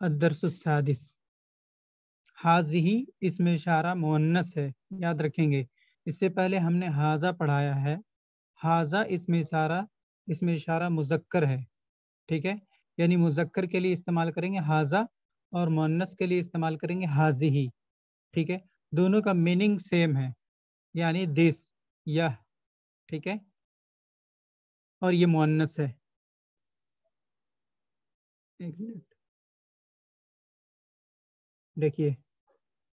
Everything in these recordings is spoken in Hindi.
अदरसादिस हाजी इसमें इशारा मुन्नस है, याद रखेंगे। इससे पहले हमने हाजा पढ़ाया है। हाजा इसमें इशारा इसमें इशारा मुजक्कर है, ठीक है? यानी मुजक्कर के लिए इस्तेमाल करेंगे हाजा और मुन्नस के लिए इस्तेमाल करेंगे हाजी ही ठीक है? दोनों का मीनिंग सेम है, यानी दिस, यह, ठीक है? और ये मुन्नस है। एक मिनट। देखिए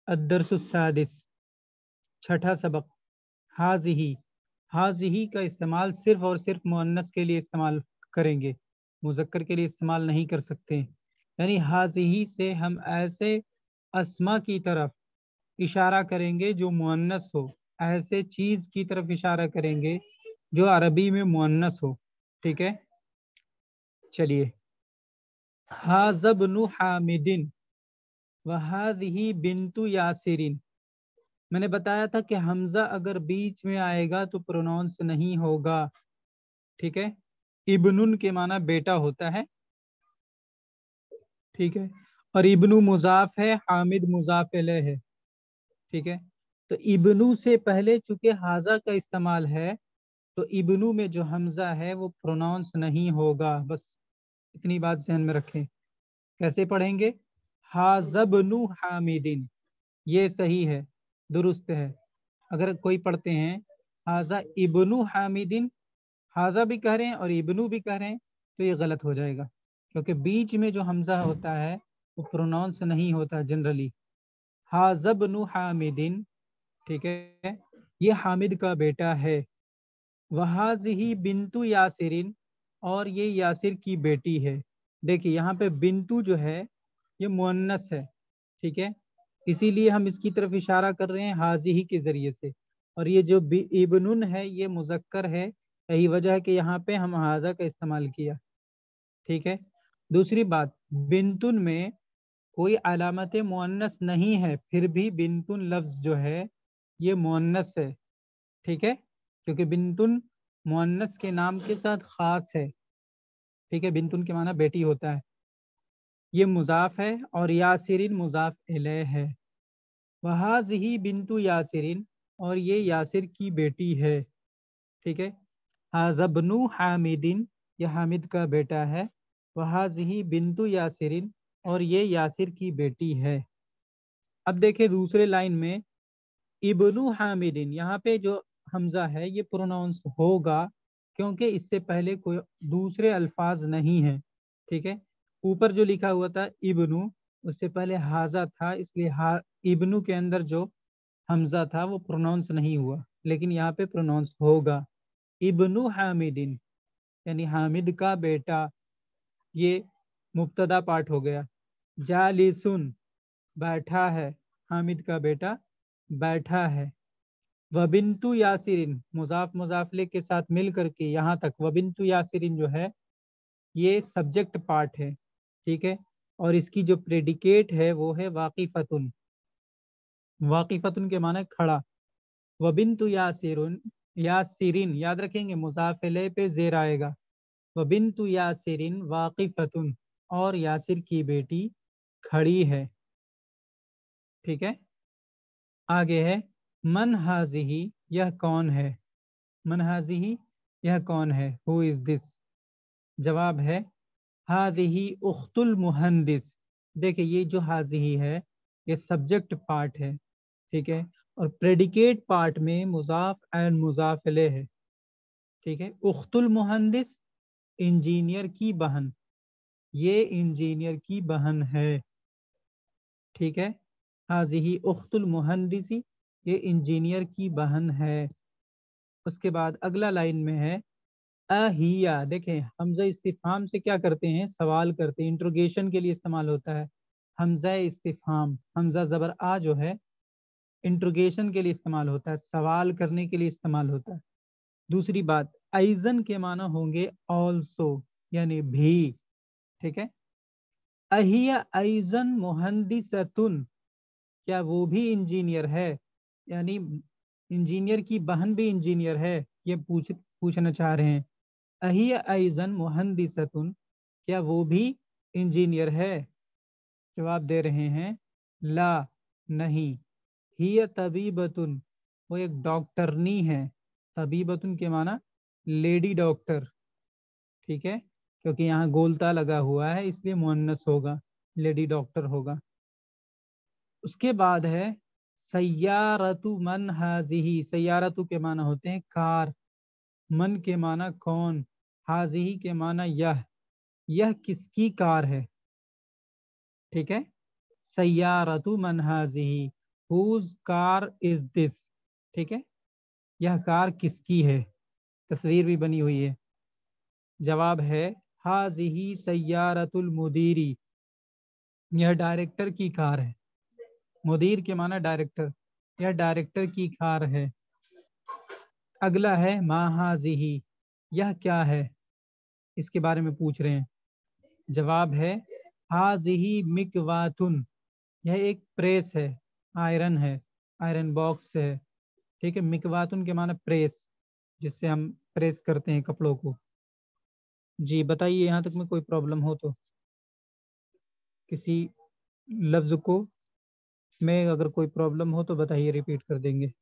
अदरसादिस छठा सबक हाजी हाजी का इस्तेमाल सिर्फ़ और सिर्फ़ मुन्नस के लिए इस्तेमाल करेंगे, मुजक्कर के लिए इस्तेमाल नहीं कर सकते। यानी हाजी से हम ऐसे असमा की तरफ़ इशारा करेंगे जो मुन्नस हो, ऐसे चीज़ की तरफ़ इशारा करेंगे जो अरबी में मुन्नस हो, ठीक है? चलिए। हाजबनु हामिदिन वहादी बिंतु यासिरिन। मैंने बताया था कि हमजा अगर बीच में आएगा तो प्रोनाउंस नहीं होगा। ठीक है? इब्नुन के माना बेटा होता है। ठीक है? और इब्नु मुजाफ है, हामिद मुजाफ है। ठीक है? तो इब्नू से पहले चूँकि हाजा का इस्तेमाल है तो इब्नू में जो हमजा है वो प्रोनाउंस नहीं होगा। बस इतनी बात जहन में रखें। कैसे पढ़ेंगे? हाजबनु हामिदिन। ये सही है, दुरुस्त है। अगर कोई पढ़ते हैं, हाजा इब्नु हामिदिन, हाजा भी कह रहे हैं और इब्नू भी कह रहे हैं तो ये गलत हो जाएगा। क्योंकि बीच में जो हमजा होता है, वो प्रोनाउंस नहीं होता जनरली हाजबनु हामिदिन, ठीक है, ये हामिद का बेटा है। वहाज ही बिंतु यासिरिन, और ये यासिर की बेटी है। देखिए, यहाँ पे बिंतु जो है ये मुन्नस है, ठीक है? इसीलिए हम इसकी तरफ़ इशारा कर रहे हैं हाजी ही के ज़रिए से। और ये जो इबनुन है, ये मुजक्कर है, यही वजह है कि यहाँ पे हम हाजा का इस्तेमाल किया, ठीक है? दूसरी बात बिंतुन में कोई अलामत मुन्नस नहीं है, फिर भी बिंतुन लफ्ज जो है, ये मुन्नस है, ठीक है? क्योंकि बिंतुन मुन्नस के नाम के साथ खास है, ठीक है? बिंतुन के माना बेटी होता है। ये मुजाफ है और यासिरिन मुजाफ अलह है। वहाज ही बिंतु यासिरिन और ये यासिर की बेटी है। ठीक है? हाजबनु हामिदिन यह हामिद का बेटा है। वहाज ही बिंतु यासिरिन और ये यासिर की बेटी है। अब देखें दूसरे लाइन में, इबनु हामिदिन, यहाँ पे जो हमजा है, ये प्रोनाउंस होगा क्योंकि इससे पहले कोई दूसरे अल्फाज नहीं है। ठीक है? ऊपर जो लिखा हुआ था, इबनु, उससे पहले हाजा था, इसलिए हा, इबनु के अंदर जो हमजा था, वो प्रोनाउंस नहीं हुआ, लेकिन यहाँ पे प्रोनाउंस होगा। इबनु हामिदिन, यानी हामिद का बेटा, ये मुबतदा पाठ हो गया। जालिसुन, बैठा है, हामिद का बेटा, बैठा है। वबिंतु यासिरिन, मुजाफ मुजाफले के साथ मिल करके यहाँ तक, वबिंतु यासिरिन जो है, ये सब्जेक्ट पार्ट है। ठीक है? और इसकी जो प्रेडिकेट है, वो है वाकिफतुन। वाकिफतुन के माने खड़ा। वबिंतु यासिरुन, यासिरिन, याद रखेंगे, मुसाफिले पे जेर आएगा। वबिंतु यासिरिन वाकिफतुन, और यासिर की बेटी खड़ी है। ठीक है? आगे है, मन हाजिही, यह कौन है? मन हाजिही, यह कौन है? हु इज़ दिस जवाब है हाजिही उख्तुल मुहंदिस देखिए, ये जो हाजही है, ये सब्जेक्ट पार्ट है, ठीक है? और प्रेडिकेट पार्ट में मुजाफ एंड मुजाफले है, ठीक है? उख्तुल मुहंदिस इंजीनियर की बहन। ये इंजीनियर की बहन है, ठीक है? हाजही उख्तुल मुहंदिसी ये इंजीनियर की बहन है। उसके बाद अगला लाइन में है अहिया देखें हमजा इस्तीफाम से क्या करते हैं? सवाल करते हैं। इंट्रोगेशन के लिए इस्तेमाल होता है। हमजा इस्तीफाम हमजा ज़बर आ जो है, इंट्रोगेशन के लिए इस्तेमाल होता है। सवाल करने के लिए इस्तेमाल होता है। दूसरी बात आइजन के माना होंगे ऑल्सो यानी भी। ठीक है? अहिया आइजन मुहंदिसतुन, क्या वो भी इंजीनियर है? यानी इंजीनियर की बहन भी इंजीनियर है, ये पूछ, पूछना चाह रहे हैं। अहिया आइजन क्या वो भी इंजीनियर है? जवाब दे रहे हैं, ला नहीं ही तबीबतुन, वो एक डॉक्टरनी है। तबीबतुन के माना लेडी डॉक्टर, ठीक है? क्योंकि यहाँ गोलता लगा हुआ है, इसलिए मुन्नस होगा, लेडी डॉक्टर होगा। उसके बाद है, सयारतु मन हाजिही, सयारतु के माना होते हैं कार। मन के माना कौन हाजिही के माना यह। यह किसकी कार है? ठीक है? सयारतु मन हाजिही हुज कार इज़ दिस ठीक है? यह कार किसकी है? तस्वीर भी बनी हुई है। जवाब है हाजिही सयारतुल मुदीरी। यह डायरेक्टर की कार है। मुदीर के माना डायरेक्टर यह डायरेक्टर की कार है। अगला है माहाजिही। यह क्या है? इसके बारे में पूछ रहे हैं। जवाब है, हाजिही मिकवातुन। यह एक प्रेस है, आयरन है, आयरन बॉक्स है। ठीक है, मिकवातुन के माना प्रेस, जिससे हम प्रेस करते हैं कपड़ों को। जी, बताइए, यहाँ तक में कोई प्रॉब्लम हो तो। किसी लफ्ज को में अगर कोई प्रॉब्लम हो तो बताइए, रिपीट कर देंगे।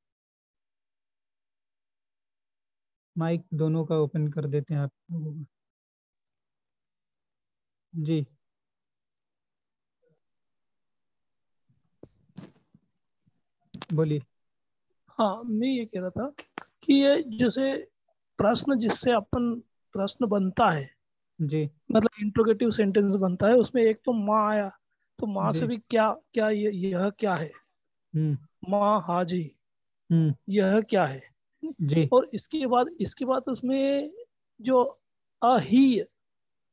माइक दोनों का ओपन कर देते हैं आप लोगों का। जी। बोलिए। हाँ मैं ये कह रहा था कि ये जैसे प्रश्न जिससे अपन प्रश्न बनता है जी। मतलब इंट्रोगेटिव सेंटेंस बनता है उसमें एक तो माँ आया तो माँ से भी क्या क्या ये यह क्या है? हम्म। माँ हाजी हम्म। यह क्या है? जी। और इसके बाद इसके बाद उसमें जो अही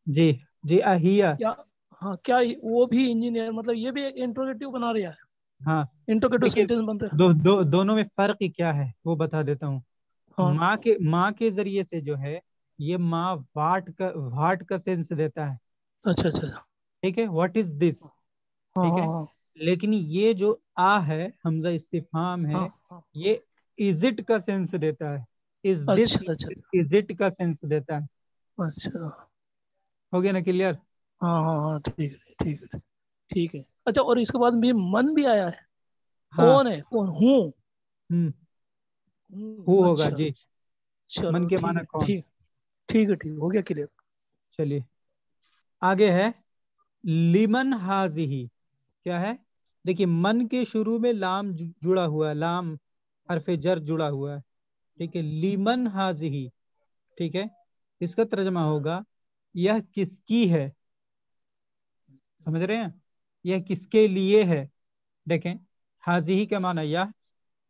जी जी अहिया। क्या हाँ क्या वो भी इंजीनियर मतलब ये भी एक इंट्रोगेटिव बना रहा है। हाँ। इंट्रोगेटिव सेंटेंस बनते हैं। दो, दो दोनों में फ़र्क क्या है वो बता देता हूँ। हाँ। माँ के माँ के ज़रिए से जो है ये माँ वाट का वाट का सेंस देता है। अच्छा अच्छा अच्छा। ठीक है? व्हाट इज़ दिस हाँ ठीक है? हाँ। लेकिन ये जो आ है हमजा इस्तिफाम है हाँ हाँ। ये इज़ इट का सेंस देता है? इज़ दिस अच्छा अच्छा इज़ इट का सेंस देता है? अच्छा। हो गया ना क्लियर हाँ हाँ हाँ ठीक है ठीक है ठीक है। अच्छा और इसके बाद में मन भी आया है। हाँ। कौन है? कौन? हूँ। हम्म। हूँ, होगा अच्छा, जी। चलो मन के माना कौन? ठीक ठीक है ठीक हो गया क्लियर चलिए। आगे है लिमन हाजिही। क्या है? देखिए मन के शुरू में लाम जुड़ा हुआ है लाम। हरफे जर जुड़ा हुआ है। ठीक है, लिमन हाजिही। ठीक है, इसका तर्जमा होगा, यह किसकी है? समझ रहे हैं? यह किसके लिए है? देखें, हाजिही के माना यह,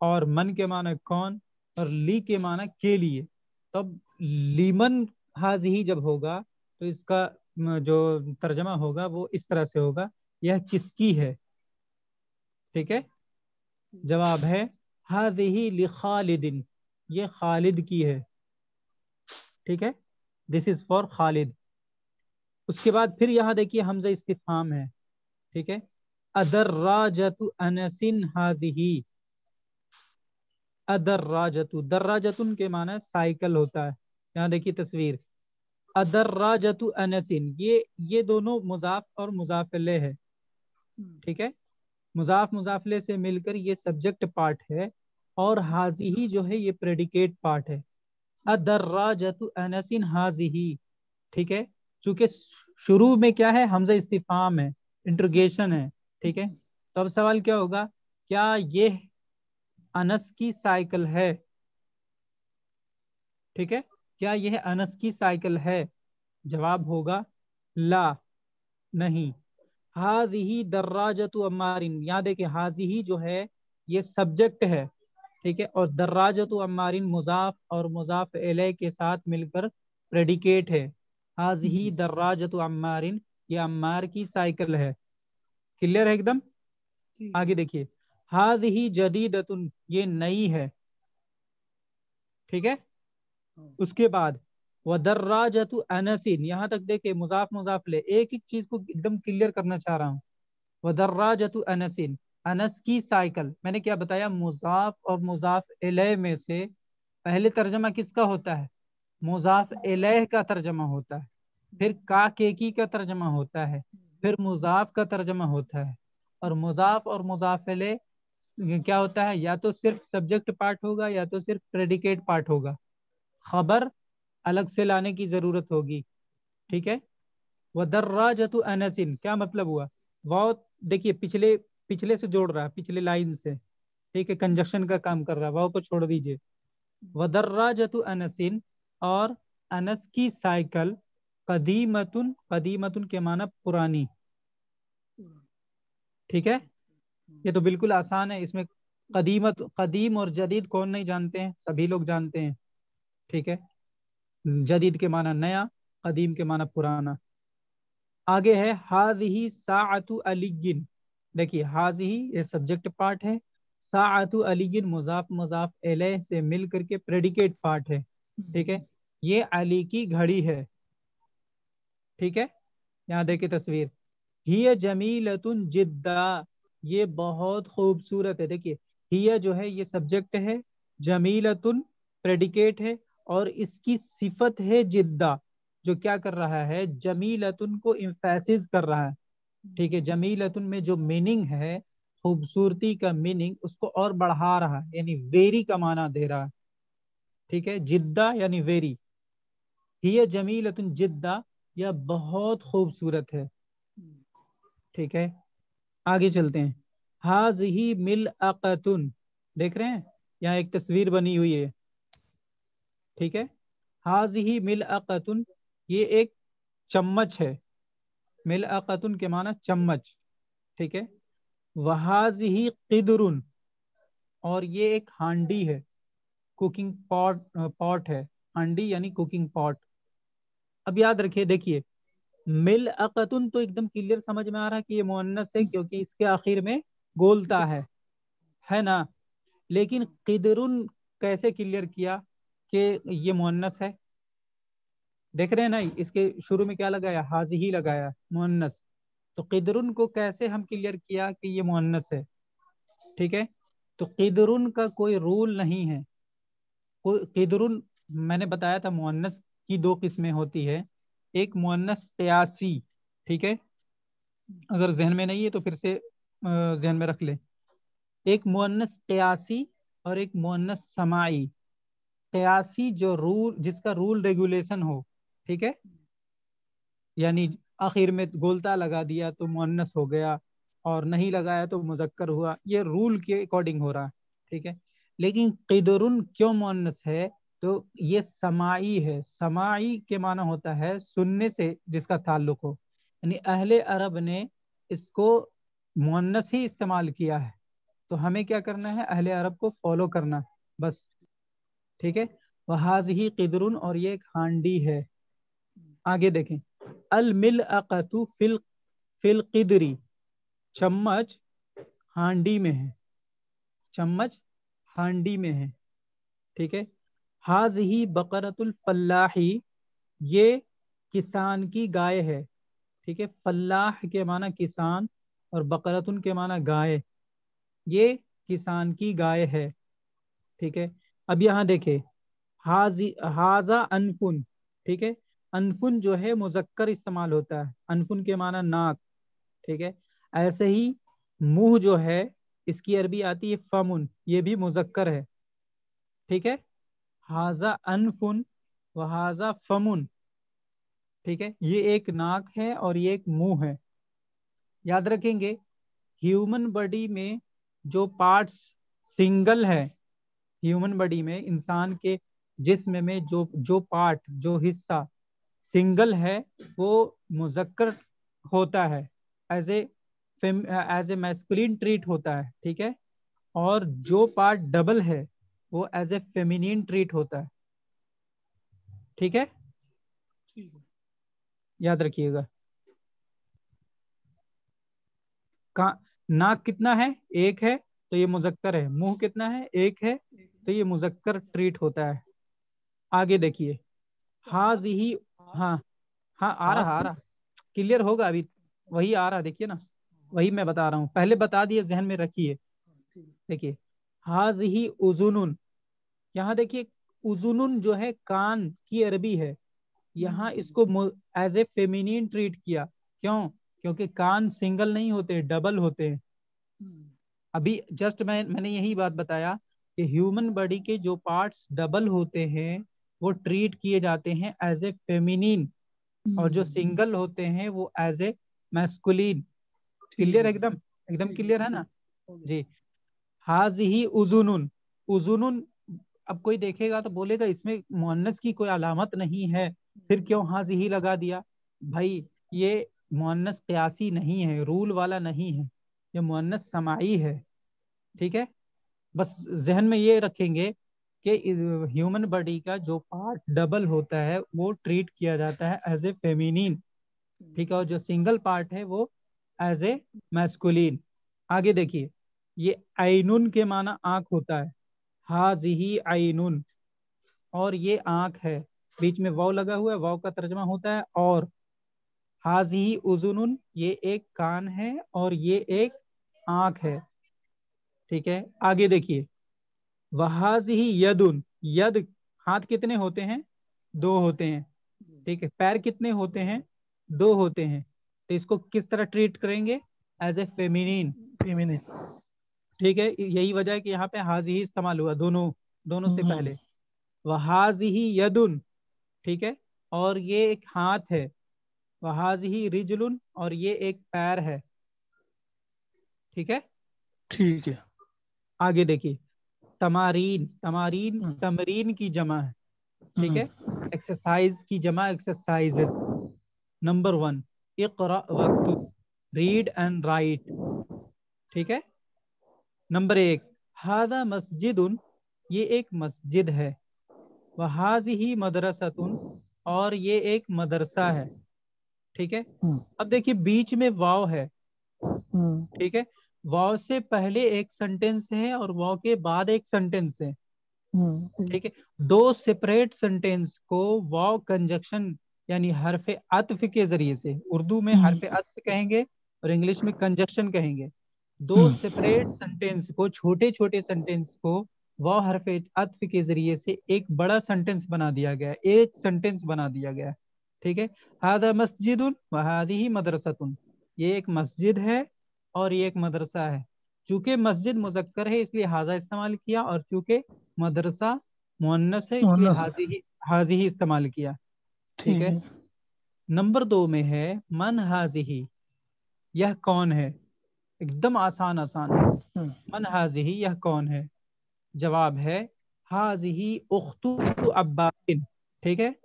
और मन के माना कौन, और ली के माना के लिए। तब लीमन हाजिही जब होगा तो इसका जो तर्जमा होगा, वो इस तरह से होगा, यह किसकी है? ठीक है, जवाब है हाजिही लि खालिदिन ये खालिद की है। ठीक है? This is for Khalid. उसके बाद फिर यहाँ देखिए हमजा इस्तिफाम है। ठीक है? अदर राजतु अनसिन हाजिही। अदर राजतु दर्राजतुन के माना साइकिल होता है। यहाँ देखिए तस्वीर। अदर राजतु अनसिन ये ये दोनों मुजाफ और मुजाफले है। ठीक है? मुजाफ मुजाफले से मिलकर ये सब्जेक्ट पार्ट है। और हाजी ही जो है ये प्रेडिकेट पार्ट है। अदर राजतु अनसिन हाजिही, ठीक है? चूँकि शुरू में क्या है? हमजा इस्तीफाम है इंट्रोगेशन है, ठीक है? तो अब सवाल क्या होगा? क्या ये अनस की साइकिल है? ठीक है? क्या यह अनस की साइकिल है? जवाब होगा, ला, नहीं। हाजी दर्राजतु अम्मारिन यहाँ देखिए हाजिही जो है, ये सब्जेक्ट है। ठीक है? और दर्राजतु अम्मारिन मुजाफ और मुजाफ एले के साथ मिलकर प्रेडिकेट है। हाजिही दर्राजतु अम्मारिन ये अम्मार की साइकिल है। क्लियर है एकदम? आगे देखिए। हाज ही जदीदतुन ये नई है। ठीक है? उसके बाद वदर्राजतु अनसिन यहाँ तक देखिए मुजाफ मुजाफ ले। एक एक चीज़ को एकदम क्लियर करना चाह रहा हूँ। वदर्राजतु अनसिन अनस की साइकिल। मैंने क्या बताया? मुजाफ और मुजाफ इलह में से पहले तर्जमा किसका होता है? मुजाफ इलह का तर्जमा होता है। फिर का केकी का तर्जमा होता है। फिर मुजाफ का तर्जमा होता है। और मुजाफ और मुजाफिले क्या होता है? या तो सिर्फ़ सब्जेक्ट पार्ट होगा या तो सिर्फ़ प्रेडिकेट पार्ट होगा। खबर अलग से लाने की ज़रूरत होगी। ठीक है? वदर्राजतु अनसिन। क्या मतलब हुआ? वाव, देखिए, पिछले पिछले से जोड़ रहा है पिछले लाइन से। ठीक है कंजक्शन का काम कर रहा है वाव को छोड़ दीजिए। वदर्राजतु अनसिन और अनस की साइकिल कदीमतुन कदीमतुन के माना पुरानी। ठीक है? ये तो बिल्कुल आसान है, इसमें कदीमत, कदीम और जदीद कौन नहीं जानते हैं? सभी लोग जानते हैं। ठीक है? जदीद के माना नया, कदीम के माना पुराना। आगे है हाज ही सातु अलीगिन देखिए, हाज ही ये सब्जेक्ट पार्ट है। सातु अलीगिन मुजाफ मुजाफ एल से मिल करके प्रेडिकेट पार्ट है। ठीक है? ये अली की घड़ी है। ठीक है? यहाँ देखिए तस्वीर। ही जमीलतुन जिद्दा। ये बहुत खूबसूरत है। देखिए, हिया जो है, ये सब्जेक्ट है, जमीलतुन प्रेडिकेट है और इसकी सिफत है जिद्दा, जो क्या कर रहा है, जमीलतुन को इम्फेसिस कर रहा है। ठीक है जमीलतुन में जो मीनिंग है खूबसूरती का मीनिंग उसको और बढ़ा रहा है यानी वेरी का माना दे रहा है। ठीक है जिद्दा यानी वेरी। ही जमीलतुन जिद्दा यह बहुत खूबसूरत है। ठीक है आगे चलते हैं। हाज ही मिल अकतुन देख रहे हैं? यहाँ एक तस्वीर बनी हुई है। ठीक है हाज ही मिल अकतुन ये एक चम्मच है। मिल अकतुन के माना चम्मच, ठीक है? वहाज ही किदरुन, और ये एक हांडी है, कुकिंग पॉट पॉट है, हांडी यानी कुकिंग पॉट। अब याद रखिए, देखिए मिल अकतुन तो एकदम क्लियर समझ में आ रहा है कि ये मुन्नस है, क्योंकि इसके आखिर में गोलता है है ना? लेकिन किदरुन कैसे क्लियर किया कि ये मुन्नस है? देख रहे हैं ना, इसके शुरू में क्या लगाया? हाज ही लगाया मुन्नस तो किदरुन को कैसे हम क्लियर किया कि ये मुन्नस है? ठीक है? तो किदरुन का कोई रूल नहीं है। किदरुन, मैंने बताया था मुन्नस की दो किस्में होती है। एक मुन्नस कयासी ठीक है? अगर जहन में नहीं है तो फिर से जहन में रख ले। एक मुन्नस कयासी और एक मुन्नस समाई। कयासी जो रूल, जिसका रूल रेगुलेशन हो ठीक है? यानी आखिर में गोलता लगा दिया तो मुन्नस हो गया और नहीं लगाया तो मुजक्कर हुआ। ये रूल के अकॉर्डिंग हो रहा है, ठीक है? लेकिन किदरुन क्यों मुन्नस है? तो ये समाई है। समाई के माना होता है सुनने से जिसका ताल्लुक हो। यानी अहले अरब ने इसको मुन्नस ही इस्तेमाल किया है। तो हमें क्या करना है? अहले अरब को फॉलो करना, बस। ठीक है? वहाज ही किदरुन और ये एक हांडी है। आगे देखें। अल मिल अकतु फिल फिल किदरी। चम्मच हांडी में है। चम्मच हांडी में है। ठीक है? हाज ही बकरतुल फल्लाही, ये किसान की गाय है। ठीक है? फल्लाह के माना किसान और बकरतुन के माना गाय। ये किसान की गाय है। ठीक है? अब यहाँ देखे। हाजी, हाजा अनफुन। ठीक है? अनफुन जो है मुजक्कर इस्तेमाल होता है। अनफुन के माना नाक, ठीक है? ऐसे ही मुँह जो है, इसकी अरबी आती है फमुन, ये भी मुजक्कर है, ठीक है? हाजा अनफुन व हाजा फमुन, ठीक है? ये एक नाक है और ये एक मुँह है। याद रखेंगे, ह्यूमन बॉडी में जो पार्ट्स सिंगल है, ह्यूमन बॉडी में, इंसान के जिस्म में जो जो पार्ट, जो हिस्सा सिंगल है वो मुजक्कर होता है as a as a masculine treat होता है ठीक है? और जो पार्ट डबल है वो एज ए फेमिनिन ट्रीट होता है ठीक है? याद रखिएगा। का नाक कितना है? एक है तो ये मुजक्कर है। मुँह कितना है? एक है तो ये मुजक्कर ट्रीट होता है। आगे देखिए। हाज ही हाँ हाँ आ रहा आ रहा। क्लियर होगा अभी। वही आ रहा देखिए ना। वही मैं बता रहा हूँ। पहले बता दिए जहन में रखिए देखिए हाज ही उजुन यहाँ देखिए उजुन जो है कान की अरबी है। यहाँ हम्म। इसको एज ए फेमिनिन ट्रीट किया। क्यों? क्योंकि कान सिंगल नहीं होते डबल होते हैं। अभी जस्ट मैं मैंने यही बात बताया कि ह्यूमन बॉडी के जो पार्ट्स डबल होते हैं वो ट्रीट किए जाते हैं एज ए फेमिनिन और जो सिंगल हम्म। होते हैं वो एज ए मैस्कुलिन क्लियर एकदम? एकदम क्लियर है ना? जी। हाज ही उजुन उजुन अब कोई देखेगा तो बोलेगा इसमें मुन्नस की कोई अलामत नहीं है। फिर क्यों हाज ही लगा दिया? भाई ये मुन्नस क्यासी नहीं है रूल वाला नहीं है। ये मोहनस समाई है। ठीक है? बस जहन में ये रखेंगे कि ह्यूमन बॉडी का जो पार्ट डबल होता है, वो ट्रीट किया जाता है एज ए फेमिनिन ठीक है? और जो सिंगल पार्ट है, वो एज ए मैस्कुलिन आगे देखिए, ये आइनुन के माना आँख होता है। हाज ही आइनुन और ये आँख है। बीच में वाव लगा हुआ है, वाव का तर्जमा होता है, और हाज ही उजुन ये एक कान है, और ये एक आँख है, ठीक है? आगे देखिए वहाज ही यदुन। यद हाथ कितने होते हैं? दो होते हैं। ठीक है। पैर कितने होते हैं? दो होते हैं। तो इसको किस तरह ट्रीट करेंगे? एज ए फेमिनिन फेमिनिन ठीक है। यही वजह है कि यहाँ पे हाज ही इस्तेमाल हुआ दोनों दोनों से पहले। वहाज ही यदुन। ठीक है। और ये एक हाथ है। वहाज ही रिजलुन और ये एक पैर है। ठीक है। ठीक है। आगे देखिए। तमारीन तमारीन हम्म। तमरीन की जमा है ठीक है एक्सरसाइज हम्म। की जमा एक्सरसाइजेस नंबर वन इकरा वक्त रीड एंड राइट ठीक है नंबर एक हादा मस्जिद ये एक मस्जिद है वहाज ही मदरसतुन और ये एक मदरसा है ठीक है हम्म। अब देखिए बीच में वाव है ठीक है वाव से पहले एक सेंटेंस है और वाव के बाद एक सेंटेंस है हम्म। ठीक है दो सेपरेट सेंटेंस को वाव कंजक्शन यानी हरफ अतफ के ज़रिए से उर्दू में हम्म। हरफ अतफ कहेंगे और इंग्लिश में कंजक्शन कहेंगे दो सेपरेट हम्म। सेंटेंस को छोटे छोटे सेंटेंस को वाव हरफ अतफ के ज़रिए से एक बड़ा सेंटेंस बना दिया गया एक सेंटेंस बना दिया गया ठीक है हादा मस्जिद वहादी ही मदरसतुन ये एक मस्जिद है और ये एक मदरसा है। चूँकि मस्जिद मुजक्कर है इसलिए हाजा इस्तेमाल किया और चूँकि मदरसा मुन्नस है इसलिए हाजी ही हाजी ही इस्तेमाल किया। ठीक है। नंबर दो में है मन हाजी ही। यह कौन है? एकदम आसान आसान है। हम्म। मन हाजी ही यह कौन है? जवाब है हाजी ही उख्तु अब्बासिन। ठीक है?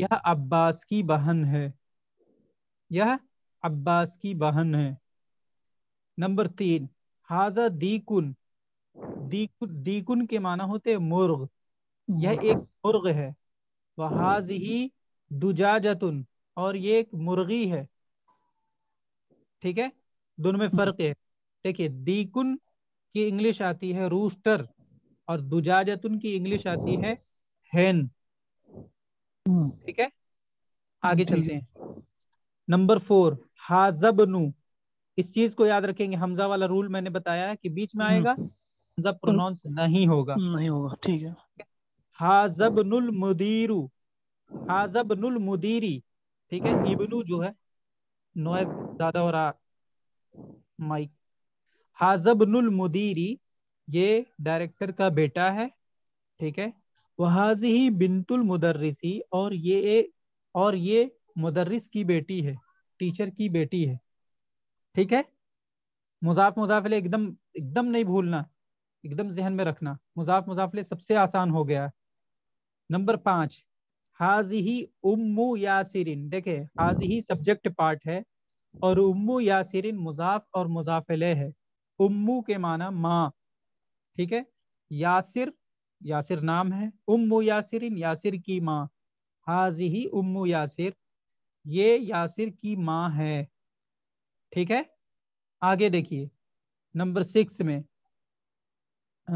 यह अब्बास की बहन है। यह अब्बास की बहन है। नंबर तीन हाजा दीकुन दीकुन दीकुन के माना होते मुर्ग। यह एक मुर्ग है। वह हाज ही दुजाजतुन और ये एक मुर्गी है। ठीक है? दोनों में फ़र्क है। देखिए दीकुन की इंग्लिश आती है रूस्टर और दुजाजतुन की इंग्लिश आती है हेन ठीक है? आगे चलते हैं। नंबर फोर हाजबनु इस चीज़ को याद रखेंगे। हमजा वाला रूल मैंने बताया है कि बीच में आएगा हम्म। हमजा प्रोनाउंस नहीं होगा। नहीं होगा ठीक है। हाजबनुल मुदीरु हाजबनुल मुदीरी ठीक है इबनु जो है नॉइज़ ज़्यादा हो रहा माइक। हाजबनुल मुदीरी ये डायरेक्टर का बेटा है ठीक है। वहाजी ही बिनतुल मुदर्रिसी और ये और ये मुदर्रिस की बेटी है टीचर की बेटी है। ठीक है? मुजाफ मुजाफिले एकदम एकदम नहीं भूलना। एकदम जहन में रखना। मुजाफ मुजाफिले सबसे आसान हो गया। नंबर पाँच हाजी ही उम्मू यासिरिन। देखे हाजी ही सब्जेक्ट पार्ट है और उम्मू यासिरिन मुजाफ और मुजाफिले है। उम्मू के माना माँ। ठीक है? यासिर यासिर नाम है। उम्मू यासिरिन, यासिर की माँ। हाजी ही उम्मू यासिर। ये यासिर की माँ है। ठीक है? आगे देखिए। नंबर सिक्स में आ,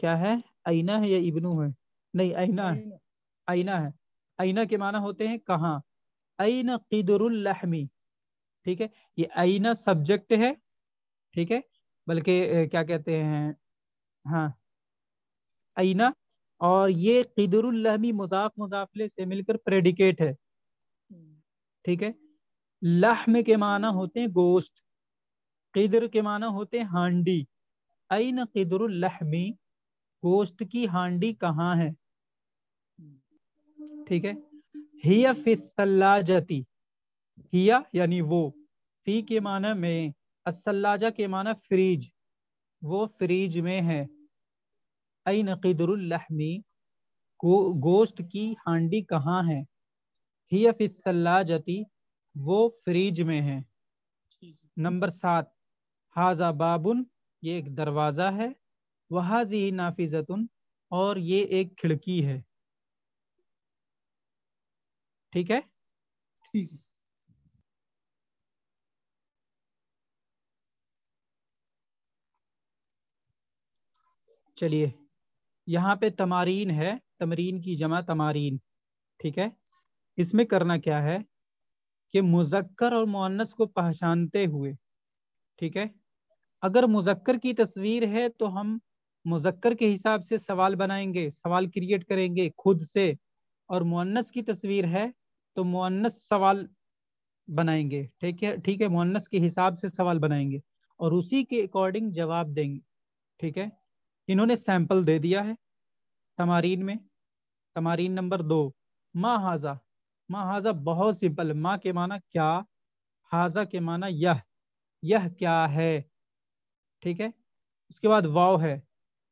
क्या है? आईना है या इबनू है? नहीं आईना है। आईना है। आईना के माना होते हैं कहाँ? आईना किदरुल्लहमी ठीक है? ये आईना सब्जेक्ट है। ठीक है? बल्कि क्या कहते हैं? हाँ। आईना और ये किदरुल्लहमी मुजाफ मुजाफले से मिलकर प्रेडिकेट है। हम्म। ठीक है? लहम के माना होते हैं गोश्त किदर के माना होते हैं हांडी। अन किदरुल्लहमी गोश्त की हांडी कहाँ है? ठीक है। हिया फिसल्लाजती हिया यानी वो। फ़ी के माना में असल्लाजा के माना फ्रीज। वो फ्रीज में है। अन किदरुल्लहमी गो, गोश्त की हांडी कहाँ है? हिया फिसल्लाजती वो फ्रीज में है। नंबर सात हाजा बाबुन ये एक दरवाज़ा है। वहाजी नाफिजतुन और ये एक खिड़की है। ठीक है? ठीक। चलिए यहाँ पे तमारीन है तमरीन की जमा तमारीन। ठीक है? इसमें करना क्या है? कि मुजक्कर और मुन्नस को पहचानते हुए, ठीक है? अगर मुजक्कर की तस्वीर है तो हम मुजक्कर के हिसाब से सवाल बनाएँगे, सवाल क्रिएट करेंगे खुद से, और मुन्नस की तस्वीर है तो मुन्नस सवाल बनाएँगे, ठीक है? ठीक है मुन्नस के हिसाब से सवाल बनाएँगे और उसी के अकॉर्डिंग जवाब देंगे, ठीक है? इन्होंने सैंपल दे दिया है तमारीन में, तमारीन नंबर दो, माँ हाजा माँ हाजा बहुत सिंपल माँ के माना क्या हाजा के माना यह यह क्या है? ठीक है? उसके बाद वाव है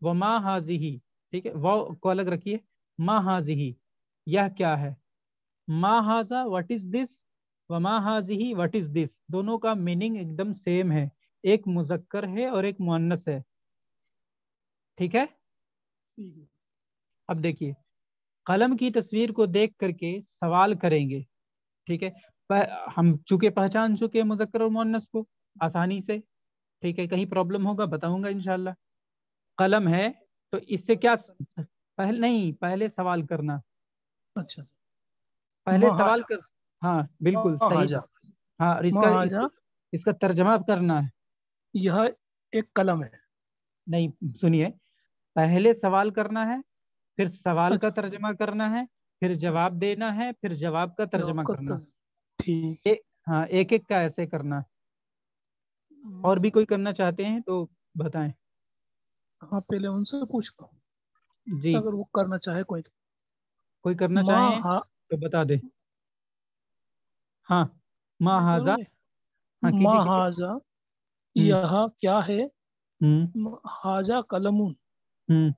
वह माँ हाजी ही ठीक है? वाव को अलग रखिए माँ हाजी ही यह क्या है? माँ हाजा वट इज़ दिस व माँ हाजी ही वट इज़ दिस दोनों का मीनिंग एकदम सेम है। एक मुजक्कर है और एक मुन्नस है? ठीक है। अब देखिए कलम की तस्वीर को देख करके सवाल करेंगे ठीक है? हम चूँकि पहचान चुके मुजक्कर और मुन्नस को आसानी से ठीक है? कहीं प्रॉब्लम होगा बताऊँगा इनशाला कलम है तो इससे क्या पहले नहीं पहले सवाल करना। अच्छा। पहले सवाल कर हाँ बिल्कुल सही। हाँ इसका इसका, इसका तर्जमा करना है। यह एक कलम है। नहीं सुनिए पहले सवाल करना है फिर सवाल अच्छा। का तर्जमा करना है फिर जवाब देना है फिर जवाब का तर्जमा करना ठीक। हाँ एक एक का ऐसे करना है। और भी कोई करना चाहते हैं तो बताएँ। हाँ पहले उनसे पूछ। लो जी। अगर वो करना चाहे कोई तो। कोई करना चाहे हा... तो बता दे। हाँ महाजा हाँ, महाजा हम्म। यह क्या है? हम्म। हाजा कलमुन। हम्म।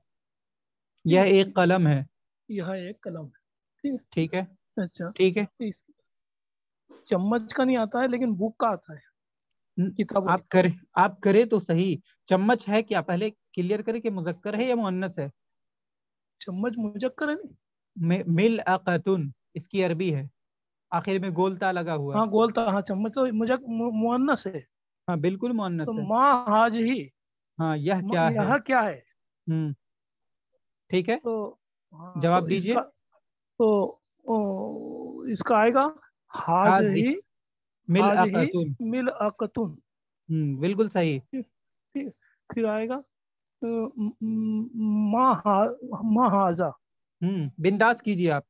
यह एक कलम है। यह एक कलम है। ठीक है? अच्छा। ठीक है। चम्मच का नहीं आता है लेकिन बुक का आता है। किताब आप करे आप करे तो सही। चम्मच है क्या? पहले क्लियर करे कि मुजक्कर है या मुन्नस है? चम्मच मुजक्कर है मिल अकतुन इसकी अरबी है। आखिर में गोलता लगा हुआ। हाँ गोलता हाँ चम्मच तो मुजक मुन्नस है। हाँ बिल्कुल मुन्नस तो है। माँ हाज ही। हाँ यह क्या है? यह क्या है? हम्म। ठीक है? तो हाँ, जवाब तो दीजिए। तो ओ, इसका आएगा हाज ही मिल हाज अकतुन। मिल अकतुन। हम्म बिल्कुल सही। फिर आएगा महाजा। हम्म बिंदास कीजिए आप।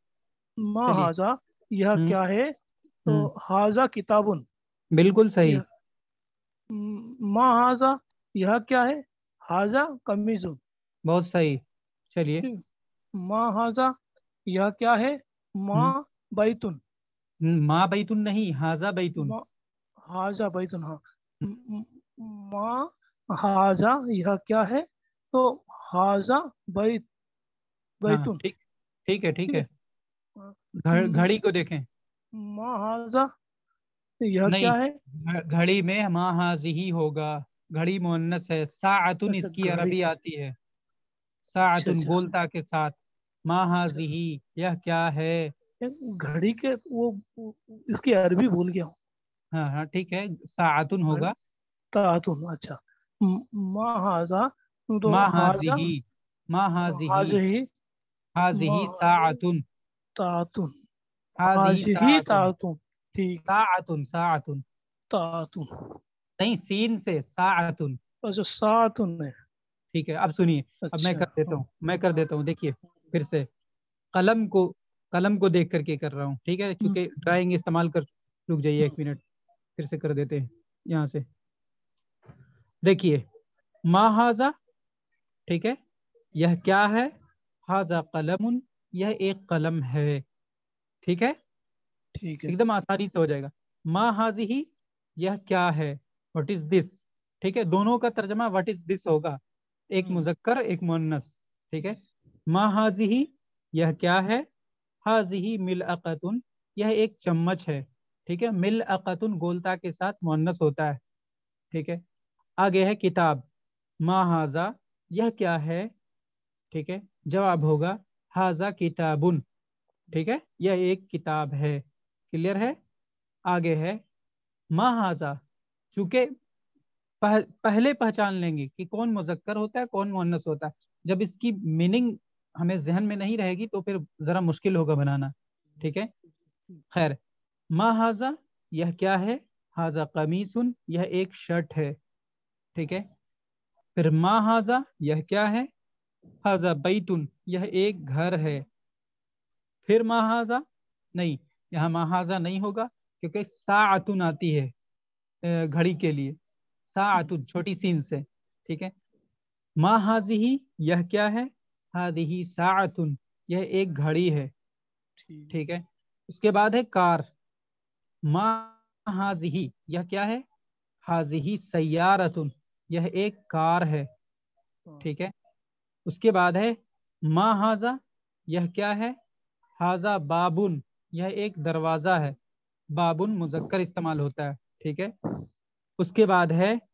महाजा यह हम्म। क्या है? तो। हाजा किताबुन। बिल्कुल सही। महाजा यह क्या है? हाजा कमीजुन। बहुत सही। चलिए। महाजा यह क्या है? माँ हम्म। बैतुन। माँ बैतुन नहीं हाजा बैतुन। हाजा बैतुन हाँ। माँ हाजा यह क्या है? तो हाजा बैत बैतुन। हाँ, ठीक ठीक है। ठीक। है हम्म। घड़ी को देखें। माँ हाजा यह क्या है? घड़ी में माँ हाजी ही होगा। घड़ी मोन्नस है। सातुन अच्छा, इसकी अरबी आती है। सातुन अच्छा, अच्छा। गोलता के साथ माँ हाजी यह क्या है? घड़ी के वो इसकी अरबी भूल गया हूँ। हाँ हाँ ठीक है सातुन होगा। तातुन अच्छा। महाजा तो महाजी महाजी हाजी हाजी सातुन। तातुन हाजी तातुन ठीक। सातुन सातुन। तातुन नहीं सीन से सातुन। अच्छा सातुन है। ठीक है अब सुनिए अच्छा, अब मैं कर देता हूँ मैं कर देता हूँ देखिए फिर से कलम को कलम को देख करके कर रहा हूँ ठीक है क्योंकि ड्राइंग इस्तेमाल कर रुक जाइए एक मिनट फिर से कर देते हैं यहाँ से देखिए माहाजा ठीक है यह क्या है हाजा कलम यह एक कलम है ठीक है ठीक है। एकदम आसानी से हो जाएगा मा हाजी यह क्या है वट इज़ दिस ठीक है दोनों का तर्जमा वट इज़ दिस होगा एक हम्म। मुजक्कर एक मुन्नस ठीक है? मा हाजी यह क्या है? हाजी मिल अकतुन यह एक चम्मच है ठीक है? मिल अकतुन गोलता के साथ मुन्नस होता है ठीक है? आगे है किताब मा हाजा यह क्या है? ठीक है? जवाब होगा हाजा किताबुन ठीक है? यह एक किताब है क्लियर है? आगे है मा हाजा चूँकि पह, पहले पहचान लेंगे कि कौन मुजक्कर होता है कौन मुन्नस होता है। जब इसकी मीनिंग हमें जहन में नहीं रहेगी तो फिर जरा मुश्किल होगा बनाना ठीक है? खैर मा हाजा यह क्या है? हाजा कमीसुन यह एक शर्ट है ठीक है? फिर मा हाजा यह क्या है? हाजा बैतुन यह एक घर है। फिर महाजा नहीं यहाँ महाजा नहीं होगा क्योंकि सातुन आती है घड़ी के लिए। सातुन छोटी सीन से ठीक है? माँ हाजी यह क्या है? हादी सातुन यह एक घड़ी है ठीक। है? उसके बाद है कार। माँ हाजी यह क्या है? हाजी सैयारतुन यह एक कार है हाँ, ठीक है? उसके बाद है माँ हाजा यह क्या है? हाजा बाबुन यह एक दरवाज़ा है बाबुन मुजक्कर इस्तेमाल होता है ठीक है? उसके बाद है